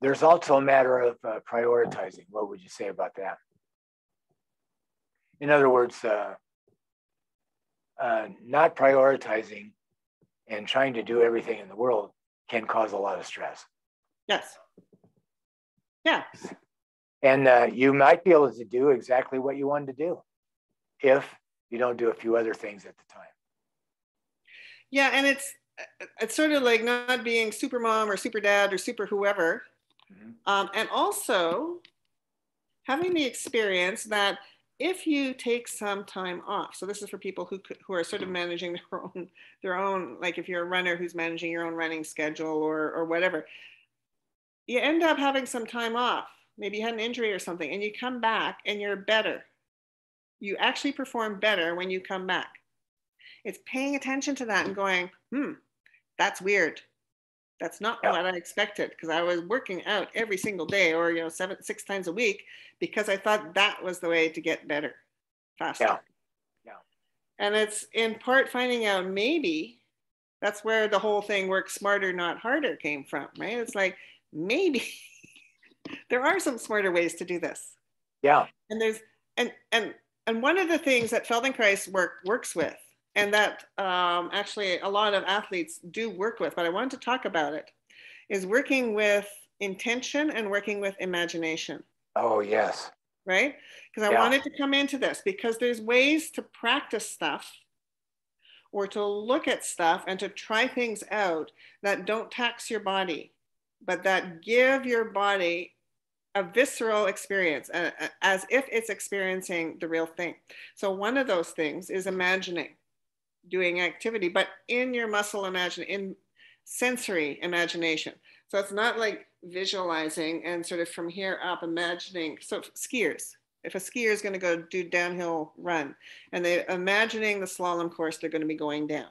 S1: There's also a matter of uh, prioritizing. What would you say about that? In other words, uh, uh, not prioritizing and trying to do everything in the world can cause a lot of stress.
S2: Yes. Yeah.
S1: And uh, you might be able to do exactly what you wanted to do if you don't do a few other things at the time.
S2: Yeah, and it's it's sort of like not being super mom or super dad or super whoever, mm-hmm. um, and also having the experience that if you take some time off so this is for people who who are sort of managing [laughs] their own their own like if you're a runner who's managing your own running schedule or or whatever you end up having some time off. Maybe you had an injury or something and you come back and you're better. You actually perform better when you come back. It's paying attention to that and going hmm that's weird that's not yeah. what I expected because I was working out every single day or you know seven six times a week because I thought that was the way to get better faster.
S1: Yeah. Yeah.
S2: And it's in part finding out maybe that's where the whole thing work smarter not harder came from, right? It's like maybe [laughs] there are some smarter ways to do this.
S1: Yeah.
S2: And there's and and and one of the things that Feldenkrais work works with and that um, actually a lot of athletes do work with, but I wanted to talk about it, is working with intention and working with imagination.
S1: Oh, yes.
S2: Right? Because I yeah. wanted to come into this because there's ways to practice stuff or to look at stuff and to try things out that don't tax your body, but that give your body a visceral experience uh, as if it's experiencing the real thing. So, one of those things is imagining doing activity, but in your muscle imagination, in sensory imagination. So it's not like visualizing and sort of from here up imagining. So skiers, if a skier is going to go do downhill run and they're imagining the slalom course they're going to be going down.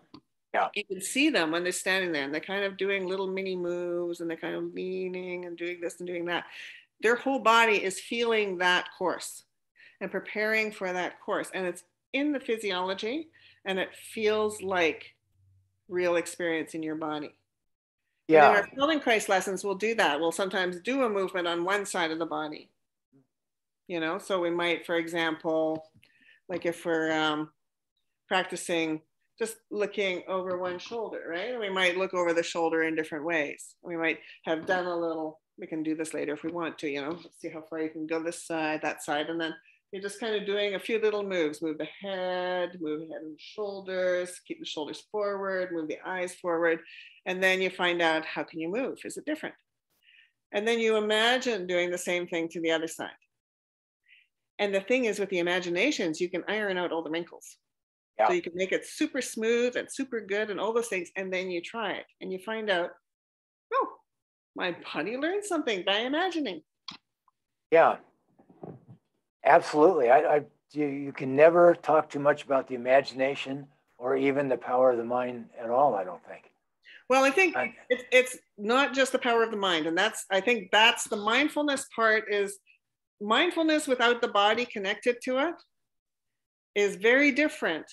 S1: Yeah.
S2: You can see them when they're standing there and they're kind of doing little mini moves and they're kind of leaning and doing this and doing that. Their whole body is feeling that course and preparing for that course. And it's in the physiology and it feels like real experience in your body.
S1: Yeah.
S2: And in our Feldenkrais lessons, we'll do that. We'll sometimes do a movement on one side of the body. You know, so we might, for example, like if we're um, practicing just looking over one shoulder, right? We might look over the shoulder in different ways. We might have done a little, we can do this later if we want to, you know, see how far you can go this side, that side, and then you're just kind of doing a few little moves. Move the head, move the head and shoulders, keep the shoulders forward, move the eyes forward. And then you find out how can you move? Is it different? And then you imagine doing the same thing to the other side. And the thing is with the imaginations, you can iron out all the wrinkles. Yeah. So you can make it super smooth and super good and all those things. And then you try it and you find out, oh, my body learned something by imagining.
S1: Yeah, absolutely. I, I you, you can never talk too much about the imagination or even the power of the mind at all, I don't think.
S2: Well, I think it's, it's not just the power of the mind. And that's, I think that's the mindfulness part is mindfulness without the body connected to it is very different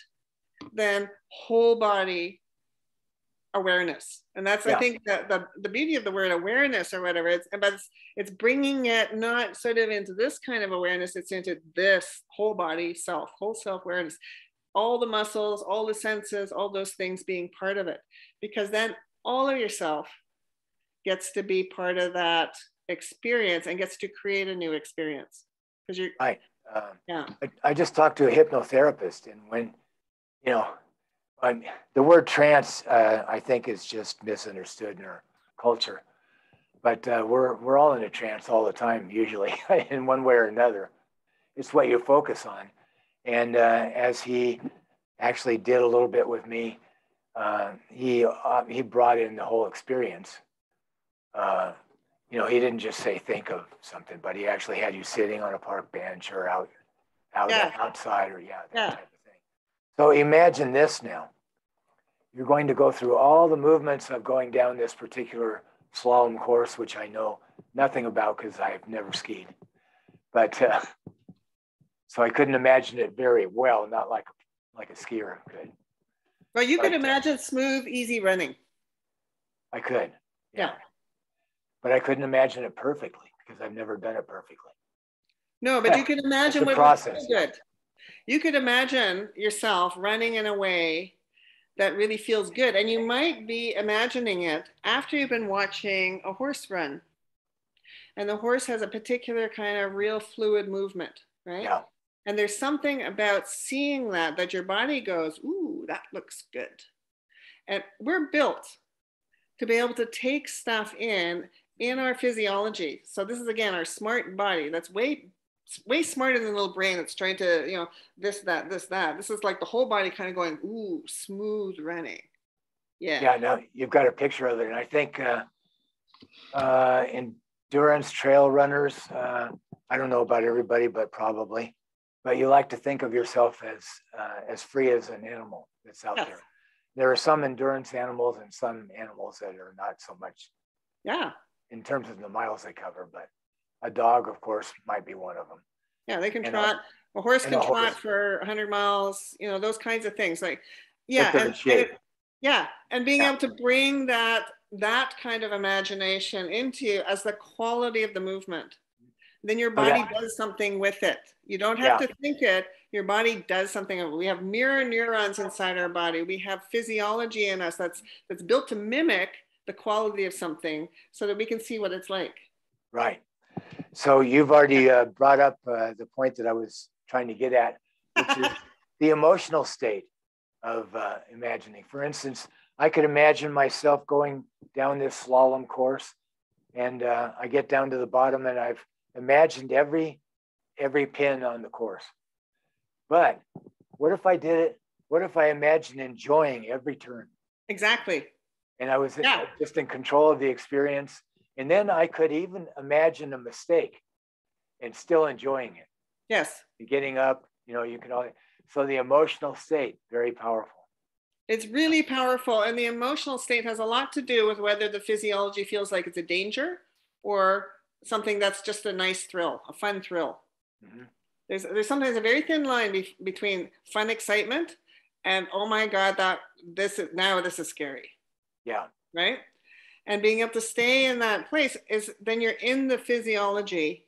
S2: than whole body awareness. And that's yeah. i think that the, the beauty of the word awareness or whatever it's but it's, it's bringing it not sort of into this kind of awareness it's into this whole body self whole self awareness all the muscles all the senses all those things being part of it. Because then all of yourself gets to be part of that experience and gets to create a new experience. Because you're
S1: right. Um, yeah. I, I just talked to a hypnotherapist and when you know I'm, the word trance, uh, I think, is just misunderstood in our culture. But uh, we're, we're all in a trance all the time, usually, [laughs] in one way or another. It's what you focus on. And uh, as he actually did a little bit with me, uh, he, uh, he brought in the whole experience. Uh, you know, he didn't just say think of something, but he actually had you sitting on a park bench or out, out yeah. outside or yeah,
S2: yeah.
S1: So imagine this now. You're going to go through all the movements of going down this particular slalom course, which I know nothing about because I've never skied. But uh, so I couldn't imagine it very well, not like like a skier could.
S2: Well, you but, could uh, imagine smooth, easy running.
S1: I could.
S2: Yeah.
S1: But I couldn't imagine it perfectly because I've never done it perfectly.
S2: No, but you could imagine what
S1: process.
S2: good. You could imagine yourself running in a way that really feels good. And you might be imagining it after you've been watching a horse run. And the horse has a particular kind of real fluid movement, right?
S1: Yeah.
S2: And there's something about seeing that, that your body goes, ooh, that looks good. And we're built to be able to take stuff in in our physiology. So this is again our smart body that's way way smarter than the little brain that's trying to, you know, this, that, this, that. This is like the whole body kind of going, ooh, smooth running. Yeah.
S1: Yeah, no, you've got a picture of it. And I think uh, uh, endurance trail runners, uh, I don't know about everybody, but probably, but you like to think of yourself as uh, as free as an animal that's out yes. there. There are some endurance animals and some animals that are not so much.
S2: Yeah.
S1: In terms of the miles they cover, but a dog, of course, might be one of them.
S2: Yeah, they can and trot. A, a horse can a trot horse. for 100 miles. You know those kinds of things. Like, yeah, and, and yeah, and being yeah. able to bring that that kind of imagination into you as the quality of the movement. Then your oh, body yeah. does something with it. You don't have yeah. to think it. Your body does something. We have mirror neurons inside our body. We have physiology in us that's that's built to mimic the quality of something so that we can see what it's like.
S1: Right. So you've already uh, brought up uh, the point that I was trying to get at, which is [laughs] the emotional state of uh, imagining. For instance, I could imagine myself going down this slalom course, and uh, I get down to the bottom, and I've imagined every every pin on the course. But what if I did it? What if I imagined enjoying every turn?
S2: Exactly.
S1: And I was yeah. just in control of the experience and then I could even imagine a mistake and still enjoying it.
S2: Yes.
S1: Getting up, you know, you can all, so the emotional state, very powerful.
S2: It's really powerful. And the emotional state has a lot to do with whether the physiology feels like it's a danger or something that's just a nice thrill, a fun thrill. Mm-hmm. There's, there's sometimes a very thin line be- between fun excitement and oh my god that this is now this is scary.
S1: Yeah.
S2: Right. And being able to stay in that place is then you're in the physiology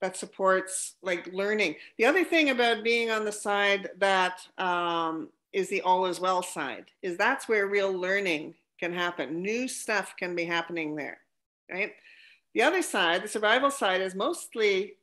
S2: that supports like learning. The other thing about being on the side that um, is the all is well side is that's where real learning can happen. New stuff can be happening there, right? The other side, the survival side, is mostly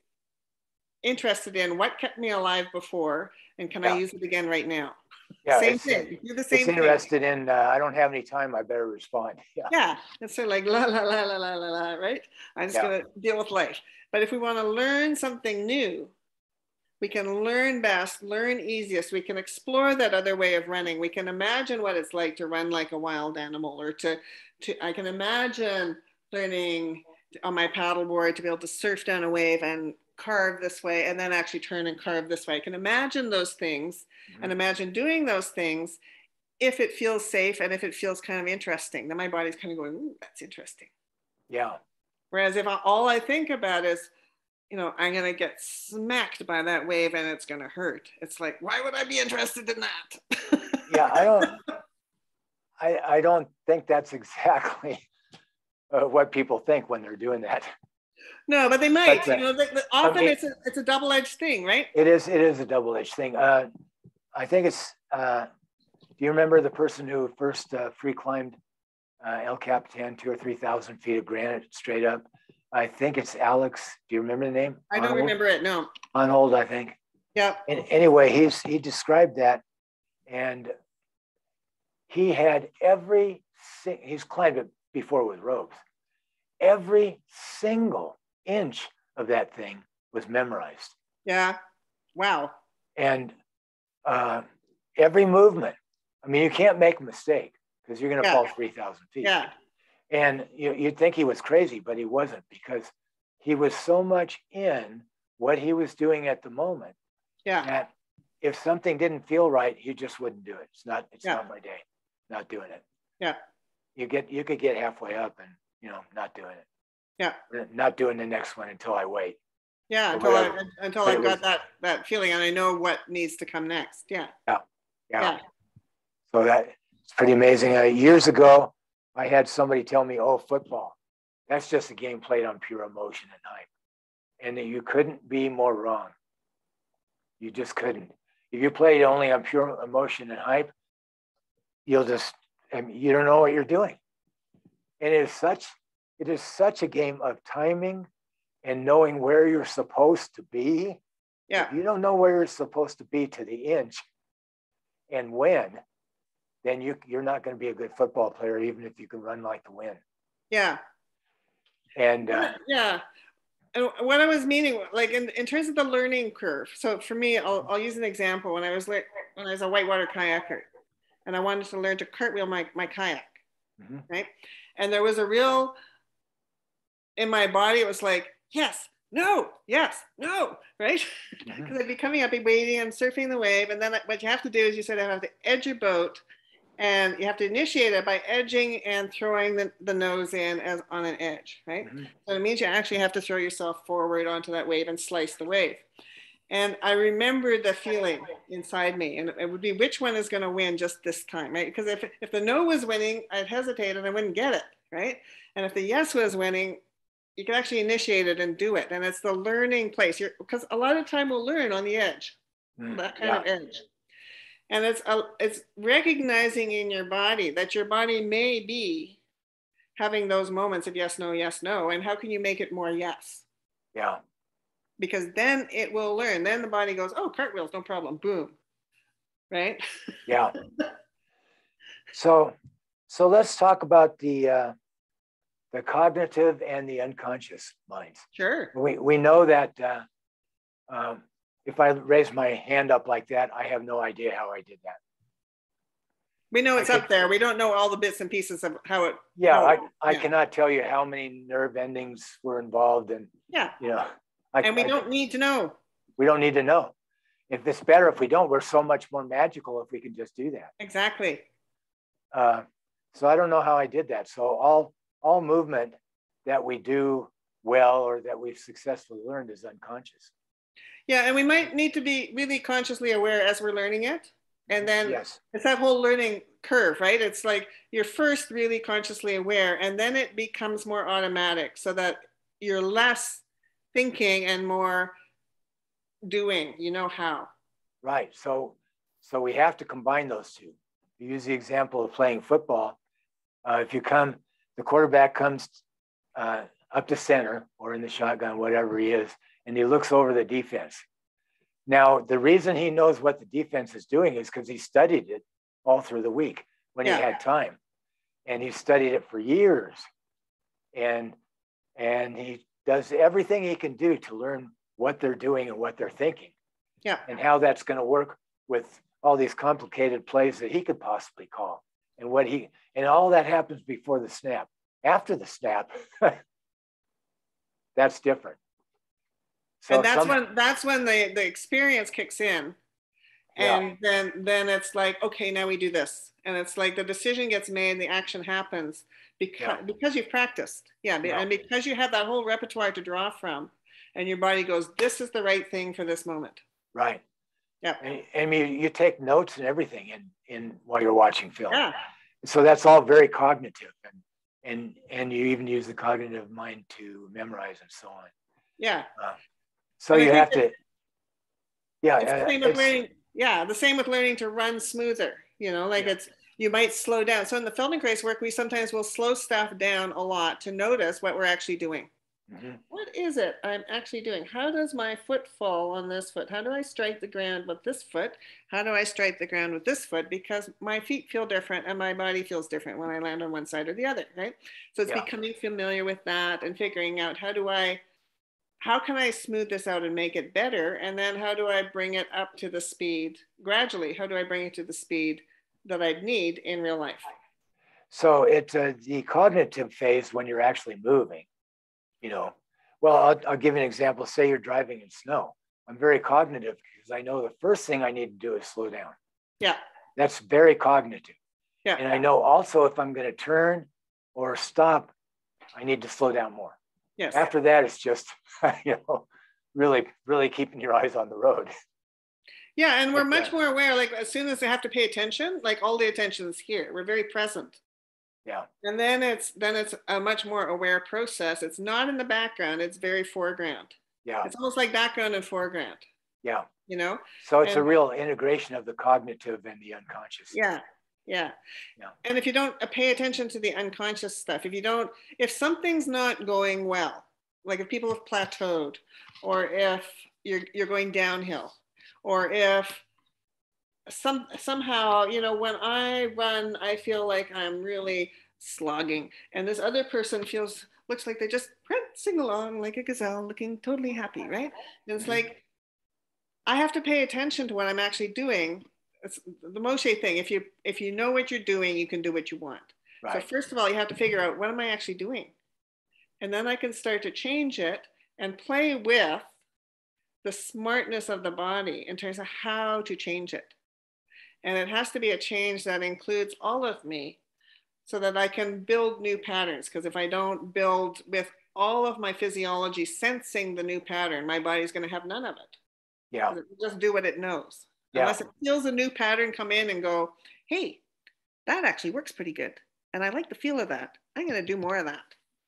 S2: interested in what kept me alive before and can yeah. I use it again right now?
S1: Yeah,
S2: same thing. Do the same
S1: it's interested thing. in. Uh, I don't have any time. I better respond. [laughs]
S2: Yeah. Yeah. It's sort of like la la la la la la la. Right. I'm just yeah. gonna deal with life. But if we want to learn something new, we can learn best, learn easiest. We can explore that other way of running. We can imagine what it's like to run like a wild animal, or to, to I can imagine learning on my paddleboard to be able to surf down a wave and carve this way and then actually turn and carve this way. I can imagine those things mm-hmm. and imagine doing those things if it feels safe and if it feels kind of interesting. Then my body's kind of going, Ooh, that's interesting.
S1: Yeah.
S2: Whereas if I, all I think about is, you know, I'm going to get smacked by that wave and it's going to hurt. It's like, why would I be interested in that? [laughs]
S1: yeah, I don't, I, I don't think that's exactly uh, what people think when they're doing that.
S2: No, but they might. But, you know, they, often it's a it's a double edged thing, right?
S1: It is. It is a double edged thing. Uh, I think it's. Uh, do you remember the person who first uh, free climbed uh, El Capitan, two or three thousand feet of granite straight up? I think it's Alex. Do you remember the name?
S2: I don't remember it. No.
S1: Honnold, I think.
S2: Yeah.
S1: And anyway, he's he described that, and he had every. He's climbed it before with ropes. Every single inch of that thing was memorized.
S2: Yeah. Wow.
S1: And uh, every movement, I mean, you can't make a mistake because you're going to yeah. fall 3,000 feet.
S2: Yeah.
S1: And you, you'd think he was crazy, but he wasn't because he was so much in what he was doing at the moment.
S2: Yeah.
S1: That if something didn't feel right, he just wouldn't do it. It's not, it's yeah. not my day, not doing it.
S2: Yeah.
S1: You get, you could get halfway up and, you know, not doing it.
S2: Yeah.
S1: Not doing the next one until I wait.
S2: Yeah, until I, until I've got that that feeling and I know what needs to come next. Yeah.
S1: Yeah. Yeah. yeah. So that it's pretty amazing. Uh, years ago, I had somebody tell me, "Oh, football, that's just a game played on pure emotion and hype," and that you couldn't be more wrong. You just couldn't. If you played only on pure emotion and hype, you'll just I mean, you don't know what you're doing. And it is such it is such a game of timing and knowing where you're supposed to be.
S2: Yeah.
S1: If you don't know where you're supposed to be to the inch and when, then you, you're not going to be a good football player, even if you can run like the wind.
S2: Yeah.
S1: And uh, [clears throat]
S2: yeah. And what I was meaning, like in, in terms of the learning curve. So for me, I'll, I'll use an example. When I was when I was a whitewater kayaker, and I wanted to learn to cartwheel my my kayak, mm-hmm. right? And there was a real in my body, it was like, yes, no, yes, no, right? Because [laughs] mm-hmm. I'd be coming up, be waiting, and surfing the wave. And then what you have to do is you said I have to edge your boat and you have to initiate it by edging and throwing the, the nose in as on an edge, right? Mm-hmm. So it means you actually have to throw yourself forward onto that wave and slice the wave. And I remember the feeling inside me, and it would be which one is going to win just this time, right? Because if, if the no was winning, I'd hesitate and I wouldn't get it, right? And if the yes was winning, you can actually initiate it and do it. And it's the learning place because a lot of time we'll learn on the edge, mm, that kind yeah. of edge. And it's, a, it's recognizing in your body that your body may be having those moments of yes, no, yes, no. And how can you make it more yes?
S1: Yeah.
S2: Because then it will learn. Then the body goes, oh, cartwheels, no problem. Boom. Right? [laughs]
S1: Yeah. so, so let's talk about the, uh, the cognitive and the unconscious minds.
S2: Sure.
S1: We, we know that uh, um, if I raise my hand up like that, I have no idea how I did that.
S2: We know it's I up could, there. We don't know all the bits and pieces of how it.
S1: Yeah,
S2: how
S1: I, I yeah. cannot tell you how many nerve endings were involved, and
S2: yeah,
S1: you know,
S2: I, and we I, don't need to know.
S1: We don't need to know. If it's better if we don't, we're so much more magical if we can just do that.
S2: Exactly.
S1: Uh, so I don't know how I did that. So all all movement that we do well or that we've successfully learned is unconscious.
S2: Yeah, and we might need to be really consciously aware as we're learning it. And then yes. it's that whole learning curve, right? It's like you're first really consciously aware and then it becomes more automatic so that you're less thinking and more doing, you know how.
S1: Right. So so we have to combine those two. You use the example of playing football. Uh, if you come, the quarterback comes uh, up to center or in the shotgun, whatever he is, and he looks over the defense. Now, the reason he knows what the defense is doing is because he studied it all through the week when yeah. he had time. And he studied it for years. And and he does everything he can do to learn what they're doing and what they're thinking.
S2: Yeah.
S1: And how that's going to work with all these complicated plays that he could possibly call. And what he and all that happens before the snap. After the snap, [laughs] that's different.
S2: So and that's some, when that's when the, the experience kicks in and yeah. then then it's like okay now we do this and it's like the decision gets made the action happens because yeah. because you've practiced. Yeah, yeah, and because you have that whole repertoire to draw from and your body goes this is the right thing for this moment.
S1: Right.
S2: Yeah
S1: and, and you, you take notes and everything in in while you're watching film.
S2: Yeah.
S1: So that's all very cognitive and and and you even use the cognitive mind to memorize and so on.
S2: Yeah.
S1: Uh, so you have to yeah
S2: it's
S1: uh,
S2: same with learning yeah the same with learning to run smoother you know like yeah. it's you might slow down so in the feldenkrais work we sometimes will slow stuff down a lot to notice what we're actually doing mm-hmm. what is it i'm actually doing how does my foot fall on this foot how do i strike the ground with this foot how do i strike the ground with this foot because my feet feel different and my body feels different when i land on one side or the other right so it's yeah. becoming familiar with that and figuring out how do i how can I smooth this out and make it better? And then how do I bring it up to the speed gradually? How do I bring it to the speed that I'd need in real life?
S1: So it's uh, the cognitive phase when you're actually moving, you know. Well, I'll, I'll give you an example. Say you're driving in snow. I'm very cognitive because I know the first thing I need to do is slow down.
S2: Yeah.
S1: That's very cognitive.
S2: Yeah.
S1: And I know also if I'm going to turn or stop, I need to slow down more.
S2: Yes.
S1: After that, it's just, [laughs] you know, really, really keeping your eyes on the road.
S2: Yeah, and we're much more aware. Like as soon as they have to pay attention, like all the attention is here. We're very present.
S1: Yeah.
S2: And then it's then it's a much more aware process. It's not in the background. It's very foreground.
S1: Yeah.
S2: It's almost like background and foreground.
S1: Yeah.
S2: You know.
S1: So it's and, a real integration of the cognitive and the unconscious.
S2: Yeah. Yeah.
S1: Yeah.
S2: And if you don't uh, pay attention to the unconscious stuff, if you don't, if something's not going well, like if people have plateaued, or if you're you're going downhill, or if some somehow, you know, when I run, I feel like I'm really slogging, and this other person feels looks like they're just prancing along like a gazelle, looking totally happy, right? And it's like I have to pay attention to what I'm actually doing it's the Moshe thing. If you if you know what you're doing, you can do what you want. Right. So first of all, you have to figure out what am I actually doing, and then I can start to change it and play with the smartness of the body in terms of how to change it. And it has to be a change that includes all of me so that I can build new patterns. Because if I don't build with all of my physiology sensing the new pattern, my body's going to have none of it.
S1: Yeah.
S2: just do what it knows
S1: yeah.
S2: unless it feels a new pattern come in and go, hey, that actually works pretty good. And I like the feel of that. I'm going to do more of that.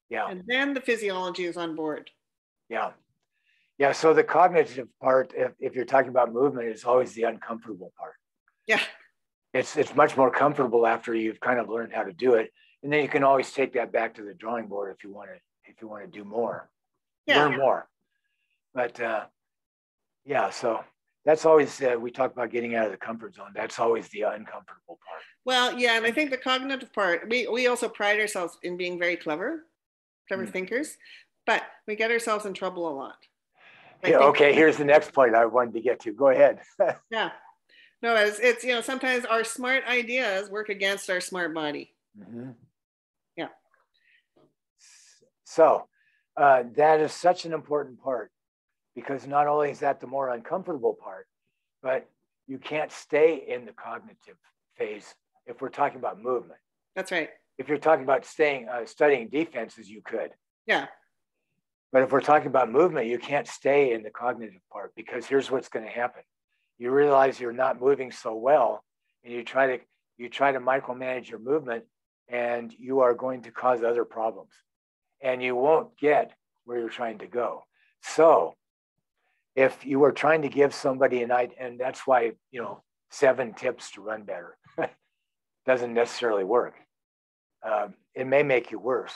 S1: Yeah.
S2: And then the physiology is on board.
S1: Yeah. Yeah. So the cognitive part, if, if you're talking about movement, is always the uncomfortable part.
S2: Yeah.
S1: It's it's much more comfortable after you've kind of learned how to do it. And then you can always take that back to the drawing board if you want to if you want to do more.
S2: Yeah.
S1: Learn more. But uh yeah, so that's always uh, we talk about getting out of the comfort zone that's always the uncomfortable part
S2: well yeah and i think the cognitive part we, we also pride ourselves in being very clever clever mm thinkers but we get ourselves in trouble a lot
S1: yeah, okay here's the next point i wanted to get to go ahead [laughs]
S2: yeah no it's, it's you know sometimes our smart ideas work against our smart body
S1: mm-hmm.
S2: yeah
S1: so uh, that is such an important part because not only is that the more uncomfortable part, but you can't stay in the cognitive phase if we're talking about movement.
S2: That's right.
S1: If you're talking about staying uh, studying defenses, you could.
S2: Yeah.
S1: But if we're talking about movement, you can't stay in the cognitive part because here's what's going to happen. You realize you're not moving so well, and you try to you try to micromanage your movement and you are going to cause other problems and you won't get where you're trying to go. So if you are trying to give somebody an idea, and that's why, you know, seven tips to run better [laughs] doesn't necessarily work. Um, it may make you worse.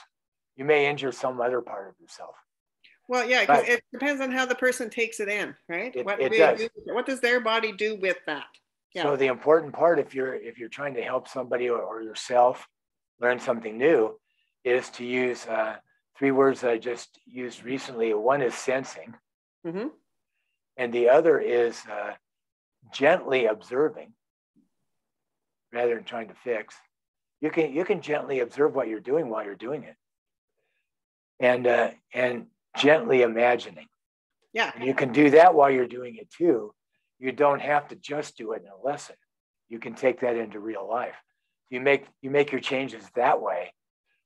S1: You may injure some other part of yourself.
S2: Well, yeah, because it depends on how the person takes it in, right?
S1: It,
S2: what,
S1: it does.
S2: do, what does their body do with that? Yeah.
S1: So the important part, if you're if you're trying to help somebody or, or yourself learn something new, is to use uh, three words that I just used recently. One is sensing,
S2: hmm
S1: and the other is uh, gently observing, rather than trying to fix. You can you can gently observe what you're doing while you're doing it, and uh, and gently imagining.
S2: Yeah.
S1: And you can do that while you're doing it too. You don't have to just do it in a lesson. You can take that into real life. You make you make your changes that way,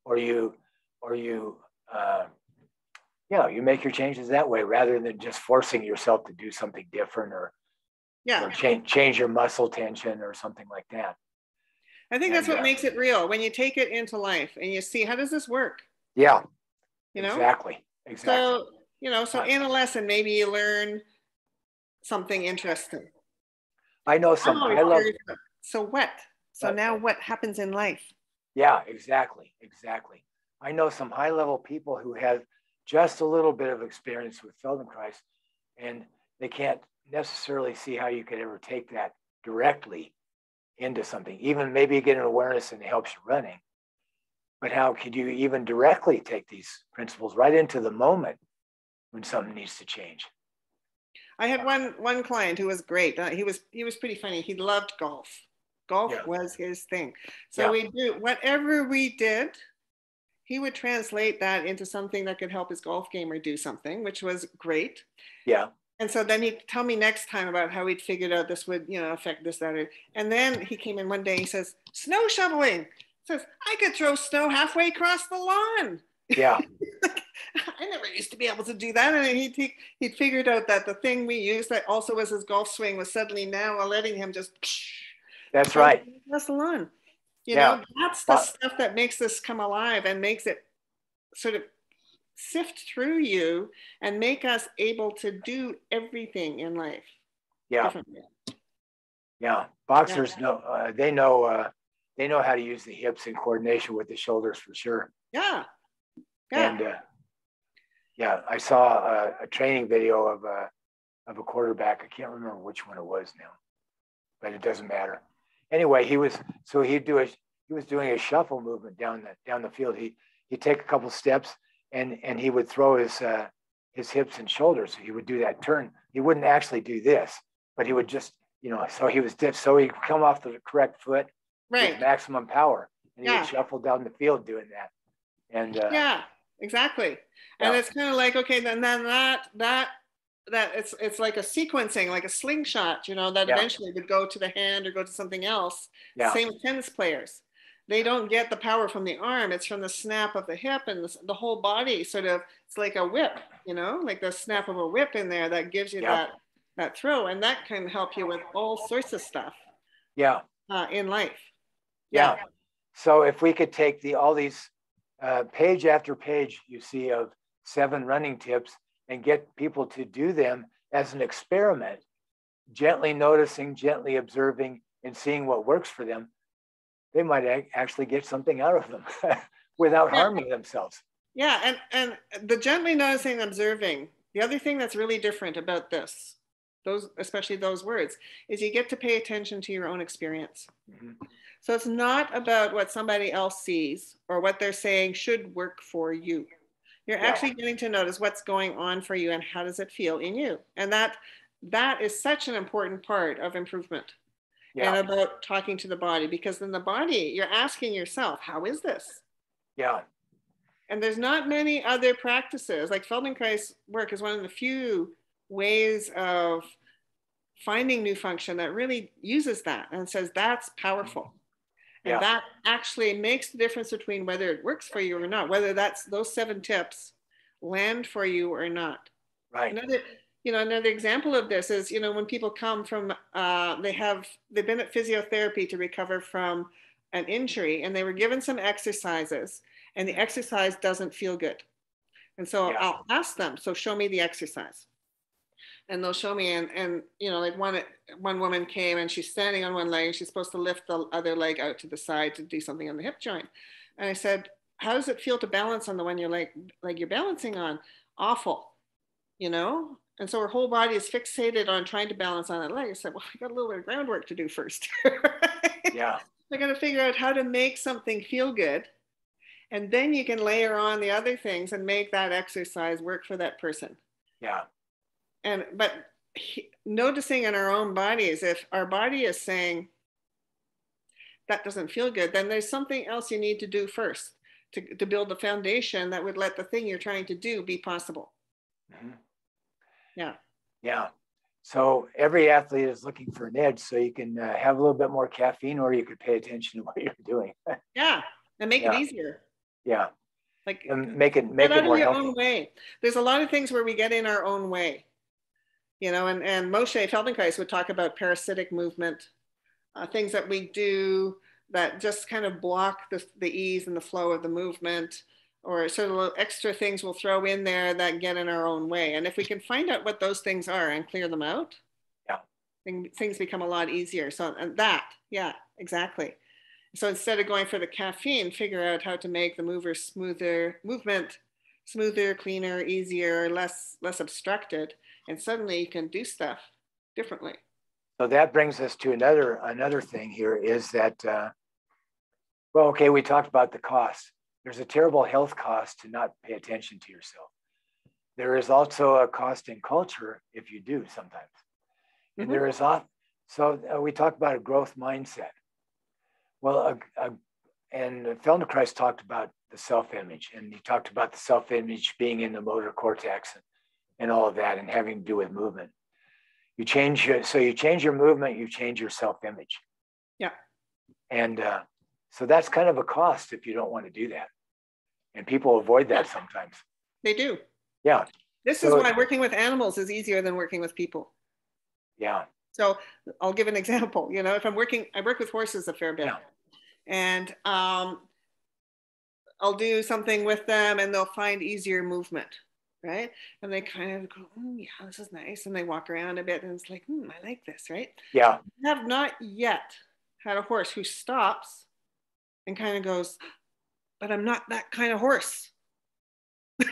S1: or you or you uh, you know you make your changes that way rather than just forcing yourself to do something different or
S2: Yeah.
S1: or change change your muscle tension or something like that.
S2: I think that's
S1: And,
S2: what
S1: uh,
S2: makes it real when you take it into life and you see how does this work?
S1: Yeah,
S2: You know?
S1: exactly, exactly.
S2: So, you know, so in a lesson, maybe you learn something interesting.
S1: I know some.
S2: Oh,
S1: I love.
S2: so what? So
S1: Uh,
S2: now what happens in life?
S1: Yeah, exactly, exactly. I know some high level people who have just a little bit of experience with Feldenkrais, and they can't necessarily see how you could ever take that directly into something. Even maybe you get an awareness and it helps you running, but how could you even directly take these principles right into the moment when something needs to change?
S2: I had one one client who was great. Uh, he was he was pretty funny. He loved golf. Golf
S1: Yeah.
S2: was his thing. So
S1: Yeah.
S2: we do whatever we did, he would translate that into something that could help his golf game or do something, which was great.
S1: Yeah,
S2: And so then he'd tell me next time about how he'd figured out this would, you know, affect this, that, and then he came in one day, And he says, snow shoveling. He says, I could throw snow halfway across the lawn.
S1: yeah, [laughs]
S2: I never used to be able to do that. And he'd, he, he'd figured out that the thing we used that also was his golf swing was suddenly now letting him just
S1: that's right.
S2: across the lawn. You
S1: Yeah.
S2: know, that's the
S1: But-
S2: stuff that makes this come alive and makes it sort of sift through you and make us able to do everything in life
S1: Yeah. Yeah, boxers know uh, they know uh, they know how to use the hips in coordination with the shoulders for sure.
S2: Yeah. Yeah.
S1: And uh, yeah, I saw a, a training video of a of a quarterback. I can't remember which one it was now, but it doesn't matter. Anyway, he was so he'd do a he was doing a shuffle movement down the down the field. He he'd take a couple steps and and he would throw his uh, his hips and shoulders. He would do that turn. He wouldn't actually do this, but he would just you know. So he was diff- so he'd come off the correct foot
S2: right.
S1: maximum power, and he
S2: Yeah.
S1: would shuffle down the field doing that. And uh,
S2: yeah, exactly. And it's kind of like, okay, then, then that, that, that it's, it's like a sequencing, like a slingshot, you know, that
S1: Yeah.
S2: eventually would go to the hand or go to something else.
S1: yeah,
S2: Same with tennis players. They don't get the power from the arm. It's from the snap of the hip and the, the whole body sort of, it's like a whip, you know, like the snap of a whip in there that gives you
S1: Yeah.
S2: that, that throw. And that can help you with all sorts of stuff
S1: yeah.
S2: uh, in life.
S1: Yeah. So if we could take the all these uh, page after page you see of seven running tips and get people to do them as an experiment, gently noticing, gently observing, and seeing what works for them, they might ac- actually get something out of them [laughs] without
S2: Yeah.
S1: harming themselves.
S2: Yeah, and and the gently noticing, observing. The other thing that's really different about this, those especially those words, is you get to pay attention to your own experience.
S1: Mhm.
S2: So it's not about what somebody else sees or what they're saying should work for you. You're
S1: Yeah.
S2: actually getting to notice what's going on for you and how does it feel in you. And that that is such an important part of improvement
S1: Yeah,
S2: and about talking to the body because in the body you're asking yourself, how is this?
S1: yeah,
S2: And there's not many other practices. Like Feldenkrais work is one of the few ways of finding new function that really uses that and says that's powerful. And
S1: Yeah.
S2: that actually makes the difference between whether it works for you or not, whether that's those seven tips land for you or not.
S1: right.
S2: Another, you know, another example of this is, you know, when people come from, uh, they have, they've been at physiotherapy to recover from an injury and they were given some exercises and the exercise doesn't feel good. And so yeah. I'll ask them, so show me the exercise. And they'll show me, and, and you know, like one one woman came and she's standing on one leg, and she's supposed to lift the other leg out to the side to do something on the hip joint. And I said, How does it feel to balance on the one you're like like you're balancing on? Awful, you know? And so her whole body is fixated on trying to balance on that leg. I said, Well, I got a little bit of groundwork to do first. [laughs]
S1: yeah.
S2: I got to figure out how to make something feel good and then you can layer on the other things and make that exercise work for that person
S1: yeah
S2: and but he, noticing in our own bodies if our body is saying that doesn't feel good then there's something else you need to do first to, to build the foundation that would let the thing you're trying to do be possible mm-hmm. yeah
S1: yeah so every athlete is looking for an edge so you can uh, have a little bit more caffeine or you could pay attention to what you're doing [laughs]
S2: yeah and make yeah. it easier
S1: yeah.
S2: Like
S1: and make it make it more
S2: your
S1: healthy.
S2: own way. There's a lot of things where we get in our own way. You know, and, and Moshe Feldenkrais would talk about parasitic movement, uh, things that we do that just kind of block the, the ease and the flow of the movement or sort of extra things we'll throw in there that get in our own way. And if we can find out what those things are and clear them out,
S1: yeah,
S2: things become a lot easier. So and that, yeah, exactly. So instead of going for the caffeine, figure out how to make the mover smoother, movement smoother, cleaner, easier, less less obstructed, and suddenly you can do stuff differently.
S1: So that brings us to another another thing here is that uh, well, okay, we talked about the cost. There's a terrible health cost to not pay attention to yourself. There is also a cost in culture if you do sometimes, and mm-hmm. there is so uh, we talked about a growth mindset well, uh, uh, and Feldenkrais talked about the self-image, and he talked about the self-image being in the motor cortex and, and all of that, and having to do with movement. You change your, so you change your movement, you change your self-image.
S2: Yeah.
S1: And uh, so that's kind of a cost if you don't want to do that, and people avoid that sometimes.
S2: They do.
S1: Yeah.
S2: This so, is why working with animals is easier than working with people.
S1: Yeah.
S2: So I'll give an example. You know, if I'm working, I work with horses a fair bit. Yeah and um, I'll do something with them and they'll find easier movement, right? And they kind of go, oh, yeah, this is nice. And they walk around a bit and it's like, hmm, I like this, right?
S1: Yeah.
S2: I have not yet had a horse who stops and kind of goes, but I'm not that kind of horse. [laughs]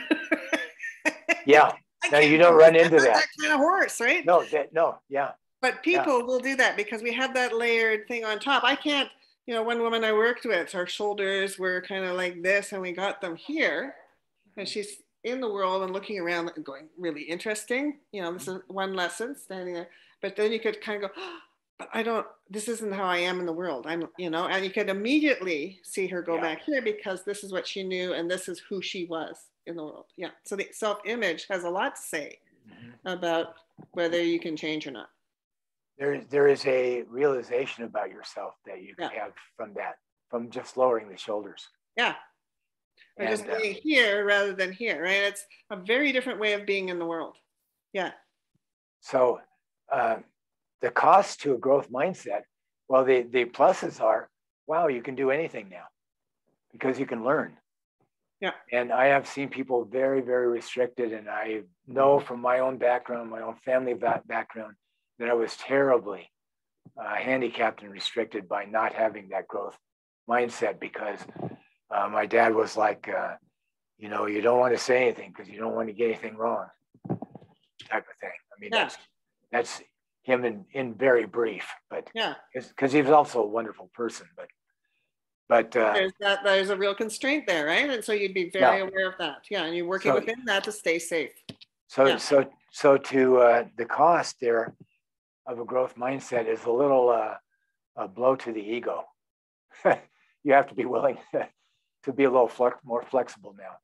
S1: yeah. No, you don't run into that.
S2: that kind of horse, right?
S1: No, that, no, yeah.
S2: But people yeah. will do that because we have that layered thing on top. I can't you know, one woman I worked with, her shoulders were kind of like this, and we got them here. And she's in the world and looking around and going, really interesting. You know, this is one lesson standing there. But then you could kind of go, oh, but I don't, this isn't how I am in the world. I'm, you know, and you could immediately see her go yeah. back here because this is what she knew and this is who she was in the world. Yeah. So the self image has a lot to say mm-hmm. about whether you can change or not
S1: there, there is a realization about yourself that you can yeah. have from that, from just lowering the shoulders.
S2: Yeah. Or just uh, being here rather than here, right? It's a very different way of being in the world. Yeah.
S1: So uh, the cost to a growth mindset, well, the, the pluses are, wow, you can do anything now because you can learn.
S2: Yeah.
S1: And I have seen people very, very restricted. And I know from my own background, my own family background, that I was terribly uh, handicapped and restricted by not having that growth mindset because uh, my dad was like, uh, you know, you don't want to say anything because you don't want to get anything wrong, type of thing. I mean, yeah. that's that's him in in very brief, but
S2: yeah,
S1: because he was also a wonderful person, but but uh,
S2: there's that there's a real constraint there, right? And so you'd be very yeah. aware of that, yeah, and you're working so, within that to stay safe.
S1: So yeah. so so to uh, the cost there of a growth mindset is a little uh, a blow to the ego. [laughs] you have to be willing to be a little flex, more flexible now,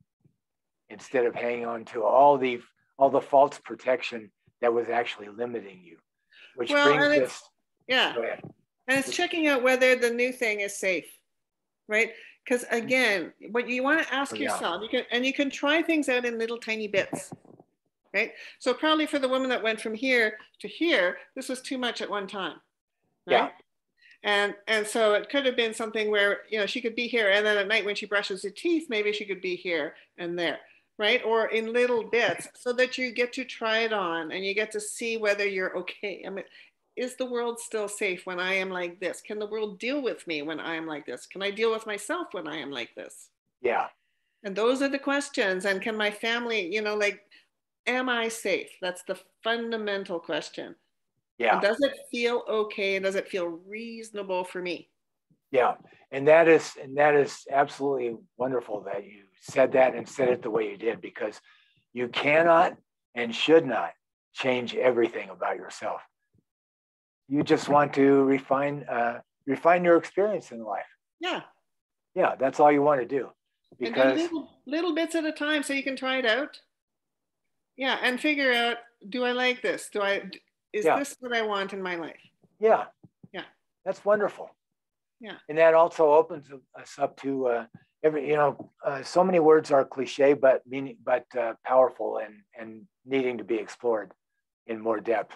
S1: instead of hanging on to all the all the false protection that was actually limiting you. Which well, brings us.
S2: Yeah. And it's checking out whether the new thing is safe, right? Because again, what you want to ask oh, yeah. yourself, you can and you can try things out in little tiny bits right? So probably for the woman that went from here to here, this was too much at one time. Right?
S1: Yeah.
S2: And and so it could have been something where you know she could be here, and then at night when she brushes her teeth, maybe she could be here and there, right? Or in little bits, so that you get to try it on and you get to see whether you're okay. I mean, is the world still safe when I am like this? Can the world deal with me when I am like this? Can I deal with myself when I am like this?
S1: Yeah.
S2: And those are the questions. And can my family, you know, like, am I safe? That's the fundamental question.
S1: Yeah.
S2: And does it feel okay? And does it feel reasonable for me?
S1: Yeah. And that is and that is absolutely wonderful that you said that and said it the way you did because you cannot and should not change everything about yourself. You just want to refine uh, refine your experience in life.
S2: Yeah.
S1: Yeah, that's all you want to do. Because
S2: little, little bits at a time so you can try it out. Yeah, and figure out do I like this? Do I is
S1: Yeah.
S2: this what I want in my life?
S1: yeah.
S2: Yeah.
S1: That's wonderful.
S2: Yeah.
S1: And that also opens us up to uh, every, you know, uh, so many words are cliche, but meaning, but uh, powerful and, and needing to be explored in more depth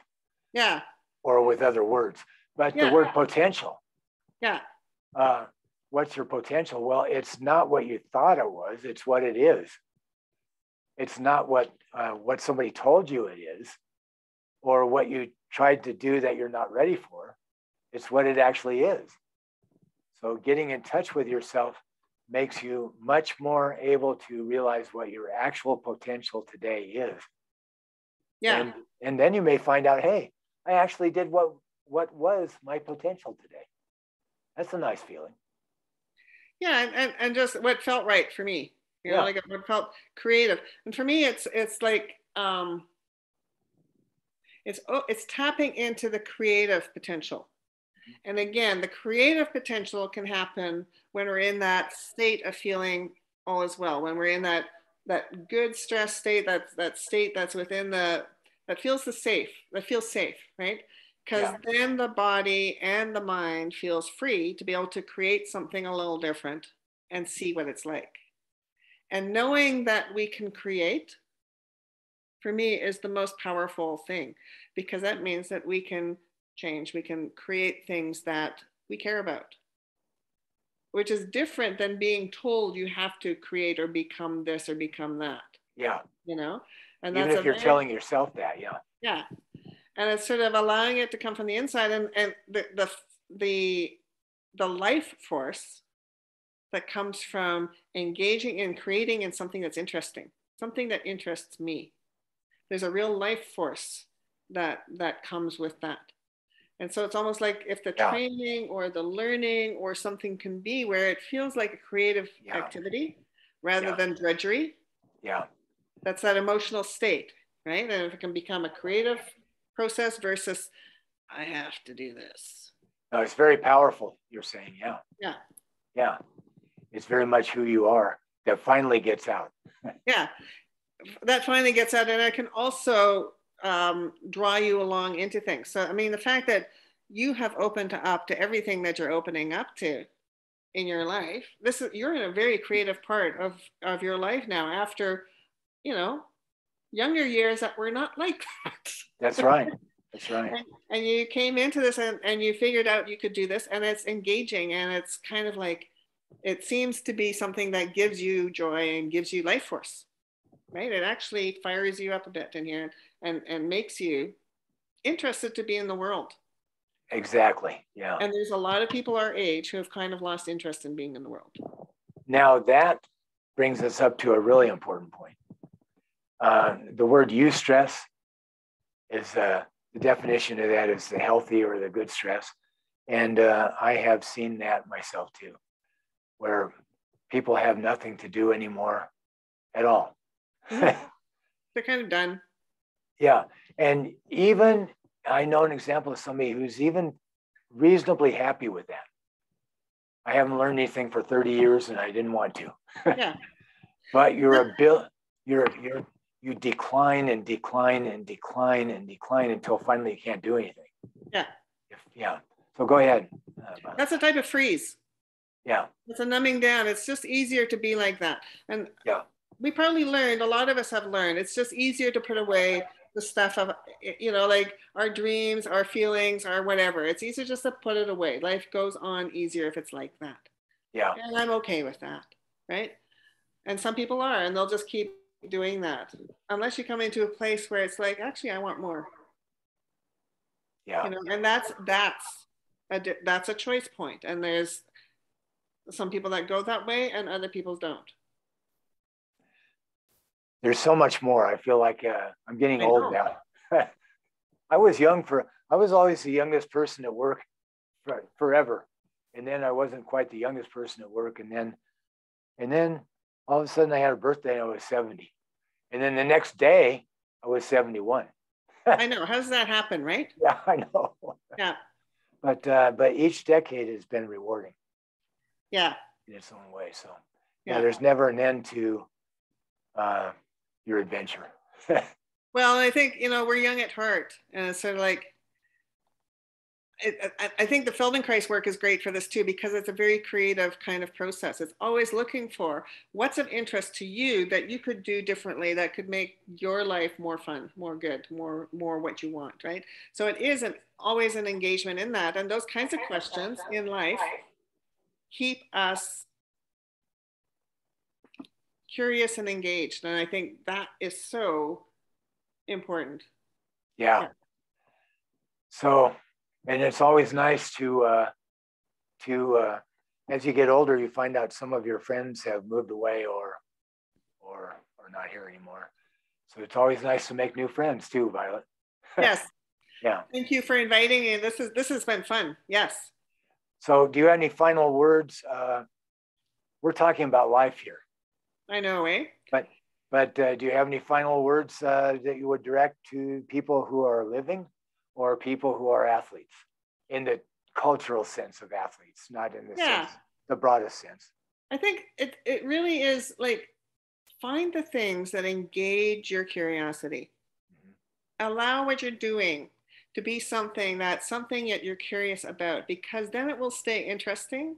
S2: Yeah,
S1: or with other words. But
S2: Yeah.
S1: the word potential,
S2: yeah,
S1: uh, what's your potential? Well, it's not what you thought it was. It's what it is. It's not what uh, what somebody told you it is, or what you tried to do that you're not ready for. It's what it actually is. So getting in touch with yourself makes you much more able to realize what your actual potential today is.
S2: yeah.
S1: And, and then you may find out, hey, I actually did what what was my potential today. That's a nice feeling.
S2: yeah and, and, just what felt right for me you know
S1: Yeah.
S2: like what felt creative and for me it's it's like um it's oh, it's tapping into the creative potential. And again the creative potential can happen when we're in that state of feeling all is well when we're in that that good stress state that that state that's within the that feels the safe that feels safe right? Because
S1: Yeah.
S2: then the body and the mind feels free to be able to create something a little different and see what it's like. And knowing that we can create for me is the most powerful thing because that means that we can change we can create things that we care about which is different than being told you have to create or become this or become that
S1: Yeah.
S2: you know and
S1: Even
S2: that's
S1: if you're
S2: very-
S1: telling yourself that, yeah.
S2: yeah and it's sort of allowing it to come from the inside and and the the the, the life force that comes from engaging in creating in something that's interesting something that interests me there's a real life force that that comes with that and so it's almost like if the
S1: Yeah.
S2: training or the learning or something can be where it feels like a creative
S1: Yeah.
S2: activity rather
S1: Yeah.
S2: than drudgery
S1: Yeah.
S2: that's that emotional state, right? And if it can become a creative process versus I have to do this.
S1: No, it's very powerful, you're saying. Yeah.
S2: Yeah.
S1: Yeah. It's very much who you are that finally gets out.
S2: Yeah, that finally gets out, and i can also um, draw you along into things. So, I mean, the fact that you have opened up to everything that you're opening up to in your life, this is you're in a very creative part of of your life now. After, you know, younger years that were not like [laughs] that.
S1: That's right. That's right.
S2: and, and you came into this and, and you figured out you could do this and it's engaging and it's kind of like it seems to be something that gives you joy and gives you life force right it actually fires you up a bit in here and and makes you interested to be in the world
S1: Exactly. Yeah.
S2: and there's a lot of people our age who have kind of lost interest in being in the world
S1: Now that brings us up to a really important point. Uh, the word eustress is uh, the definition of that is the healthy or the good stress. And uh, I have seen that myself too, where people have nothing to do anymore at all. [laughs]
S2: they're kind of done
S1: Yeah. And even I know an example of somebody who's even reasonably happy with that. I haven't learned anything for 30 years and I didn't want to. [laughs]
S2: yeah
S1: but your ability, your, your, you're, you're, you decline and decline and decline and decline until finally you can't do anything.
S2: Yeah.
S1: If, yeah. So go ahead. Uh,
S2: that's a type of freeze
S1: yeah.
S2: it's a numbing down it's just easier to be like that and
S1: Yeah.
S2: We probably learned, a lot of us have learned, it's just easier to put away the stuff of, you know, like our dreams, our feelings, or whatever. It's easier just to put it away. Life goes on easier if it's like that.
S1: Yeah.
S2: And I'm okay with that. Right. And some people are, and they'll just keep doing that unless you come into a place where it's like, actually, I want more.
S1: Yeah.
S2: You know, and that's, that's, a, that's a choice. And there's some people that go that way and other people don't
S1: there's so much more. I feel like uh, I'm getting old now. [laughs] I was young for, I was always the youngest person at work for, forever. And then I wasn't quite the youngest person at work. And then, and then all of a sudden I had a birthday and I was 70. And then the next day I was 71.
S2: I know. How does that happen, right? [laughs]
S1: Yeah, I know.
S2: Yeah.
S1: But, uh, but each decade has been rewarding.
S2: Yeah.
S1: In its own way. So yeah, yeah there's never an end to, uh, your adventure.
S2: well, I think, you know, we're young at heart. And it's sort of like, I, I think the Feldenkrais work is great for this too, because it's a very creative kind of process. It's always looking for what's of interest to you that you could do differently that could make your life more fun, more good, more, more what you want, right? So it is an, always an engagement in that. And those kinds of questions in life keep us curious and engaged. And I think that is so important.
S1: Yeah. yeah. So, and it's always nice to, uh, to, uh, as you get older, you find out some of your friends have moved away or, or, or not here anymore. So it's always nice to make new friends too, Violet. [laughs]
S2: Yes.
S1: yeah.
S2: Thank you for inviting me. This is, this has been fun. Yes.
S1: So do you have any final words? Uh, we're talking about life here.
S2: I know, eh?
S1: But but uh, do you have any final words uh, that you would direct to people who are living or people who are athletes in the cultural sense of athletes, not in the yeah. sense, the broadest sense?
S2: I think it, it really is like find the things that engage your curiosity. Mm-hmm. Allow what you're doing to be something that's something that you're curious about because then it will stay interesting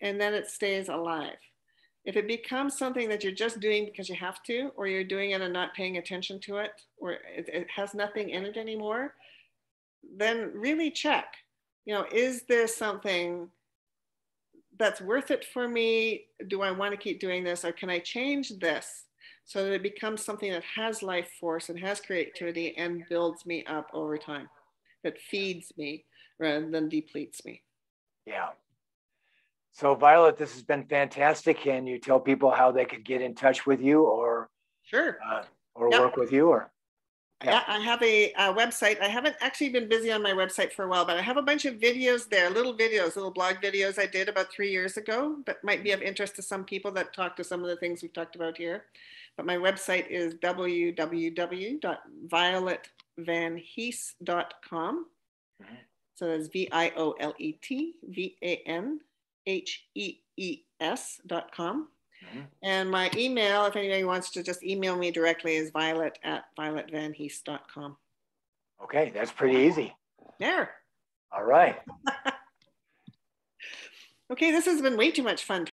S2: and then it stays alive. If it becomes something that you're just doing because you have to, or you're doing it and not paying attention to it, or it, it has nothing in it anymore, then really check. You know, is there something that's worth it for me? Do I want to keep doing this, or can I change this so that it becomes something that has life force and has creativity and builds me up over time, that feeds me rather than depletes me?
S1: Yeah. So Violet, this has been fantastic. Can you tell people how they could get in touch with you or
S2: sure
S1: uh, or yep. work with you or
S2: yeah. yeah I have a, a, website. I haven't actually been busy on my website for a while, but I have a bunch of videos there, little videos, little blog videos I did about three years ago that might be of interest to some people that talk to some of the things we've talked about here. But my website is www.violetvanhees.com. Mm-hmm. So that's V I O L E T V A N H-E-E-S dot com. Mm-hmm. And my email, if anybody wants to just email me directly, is violet at violetvanhees.com.
S1: Okay, that's pretty easy.
S2: There.
S1: All right. [laughs]
S2: okay, this has been way too much fun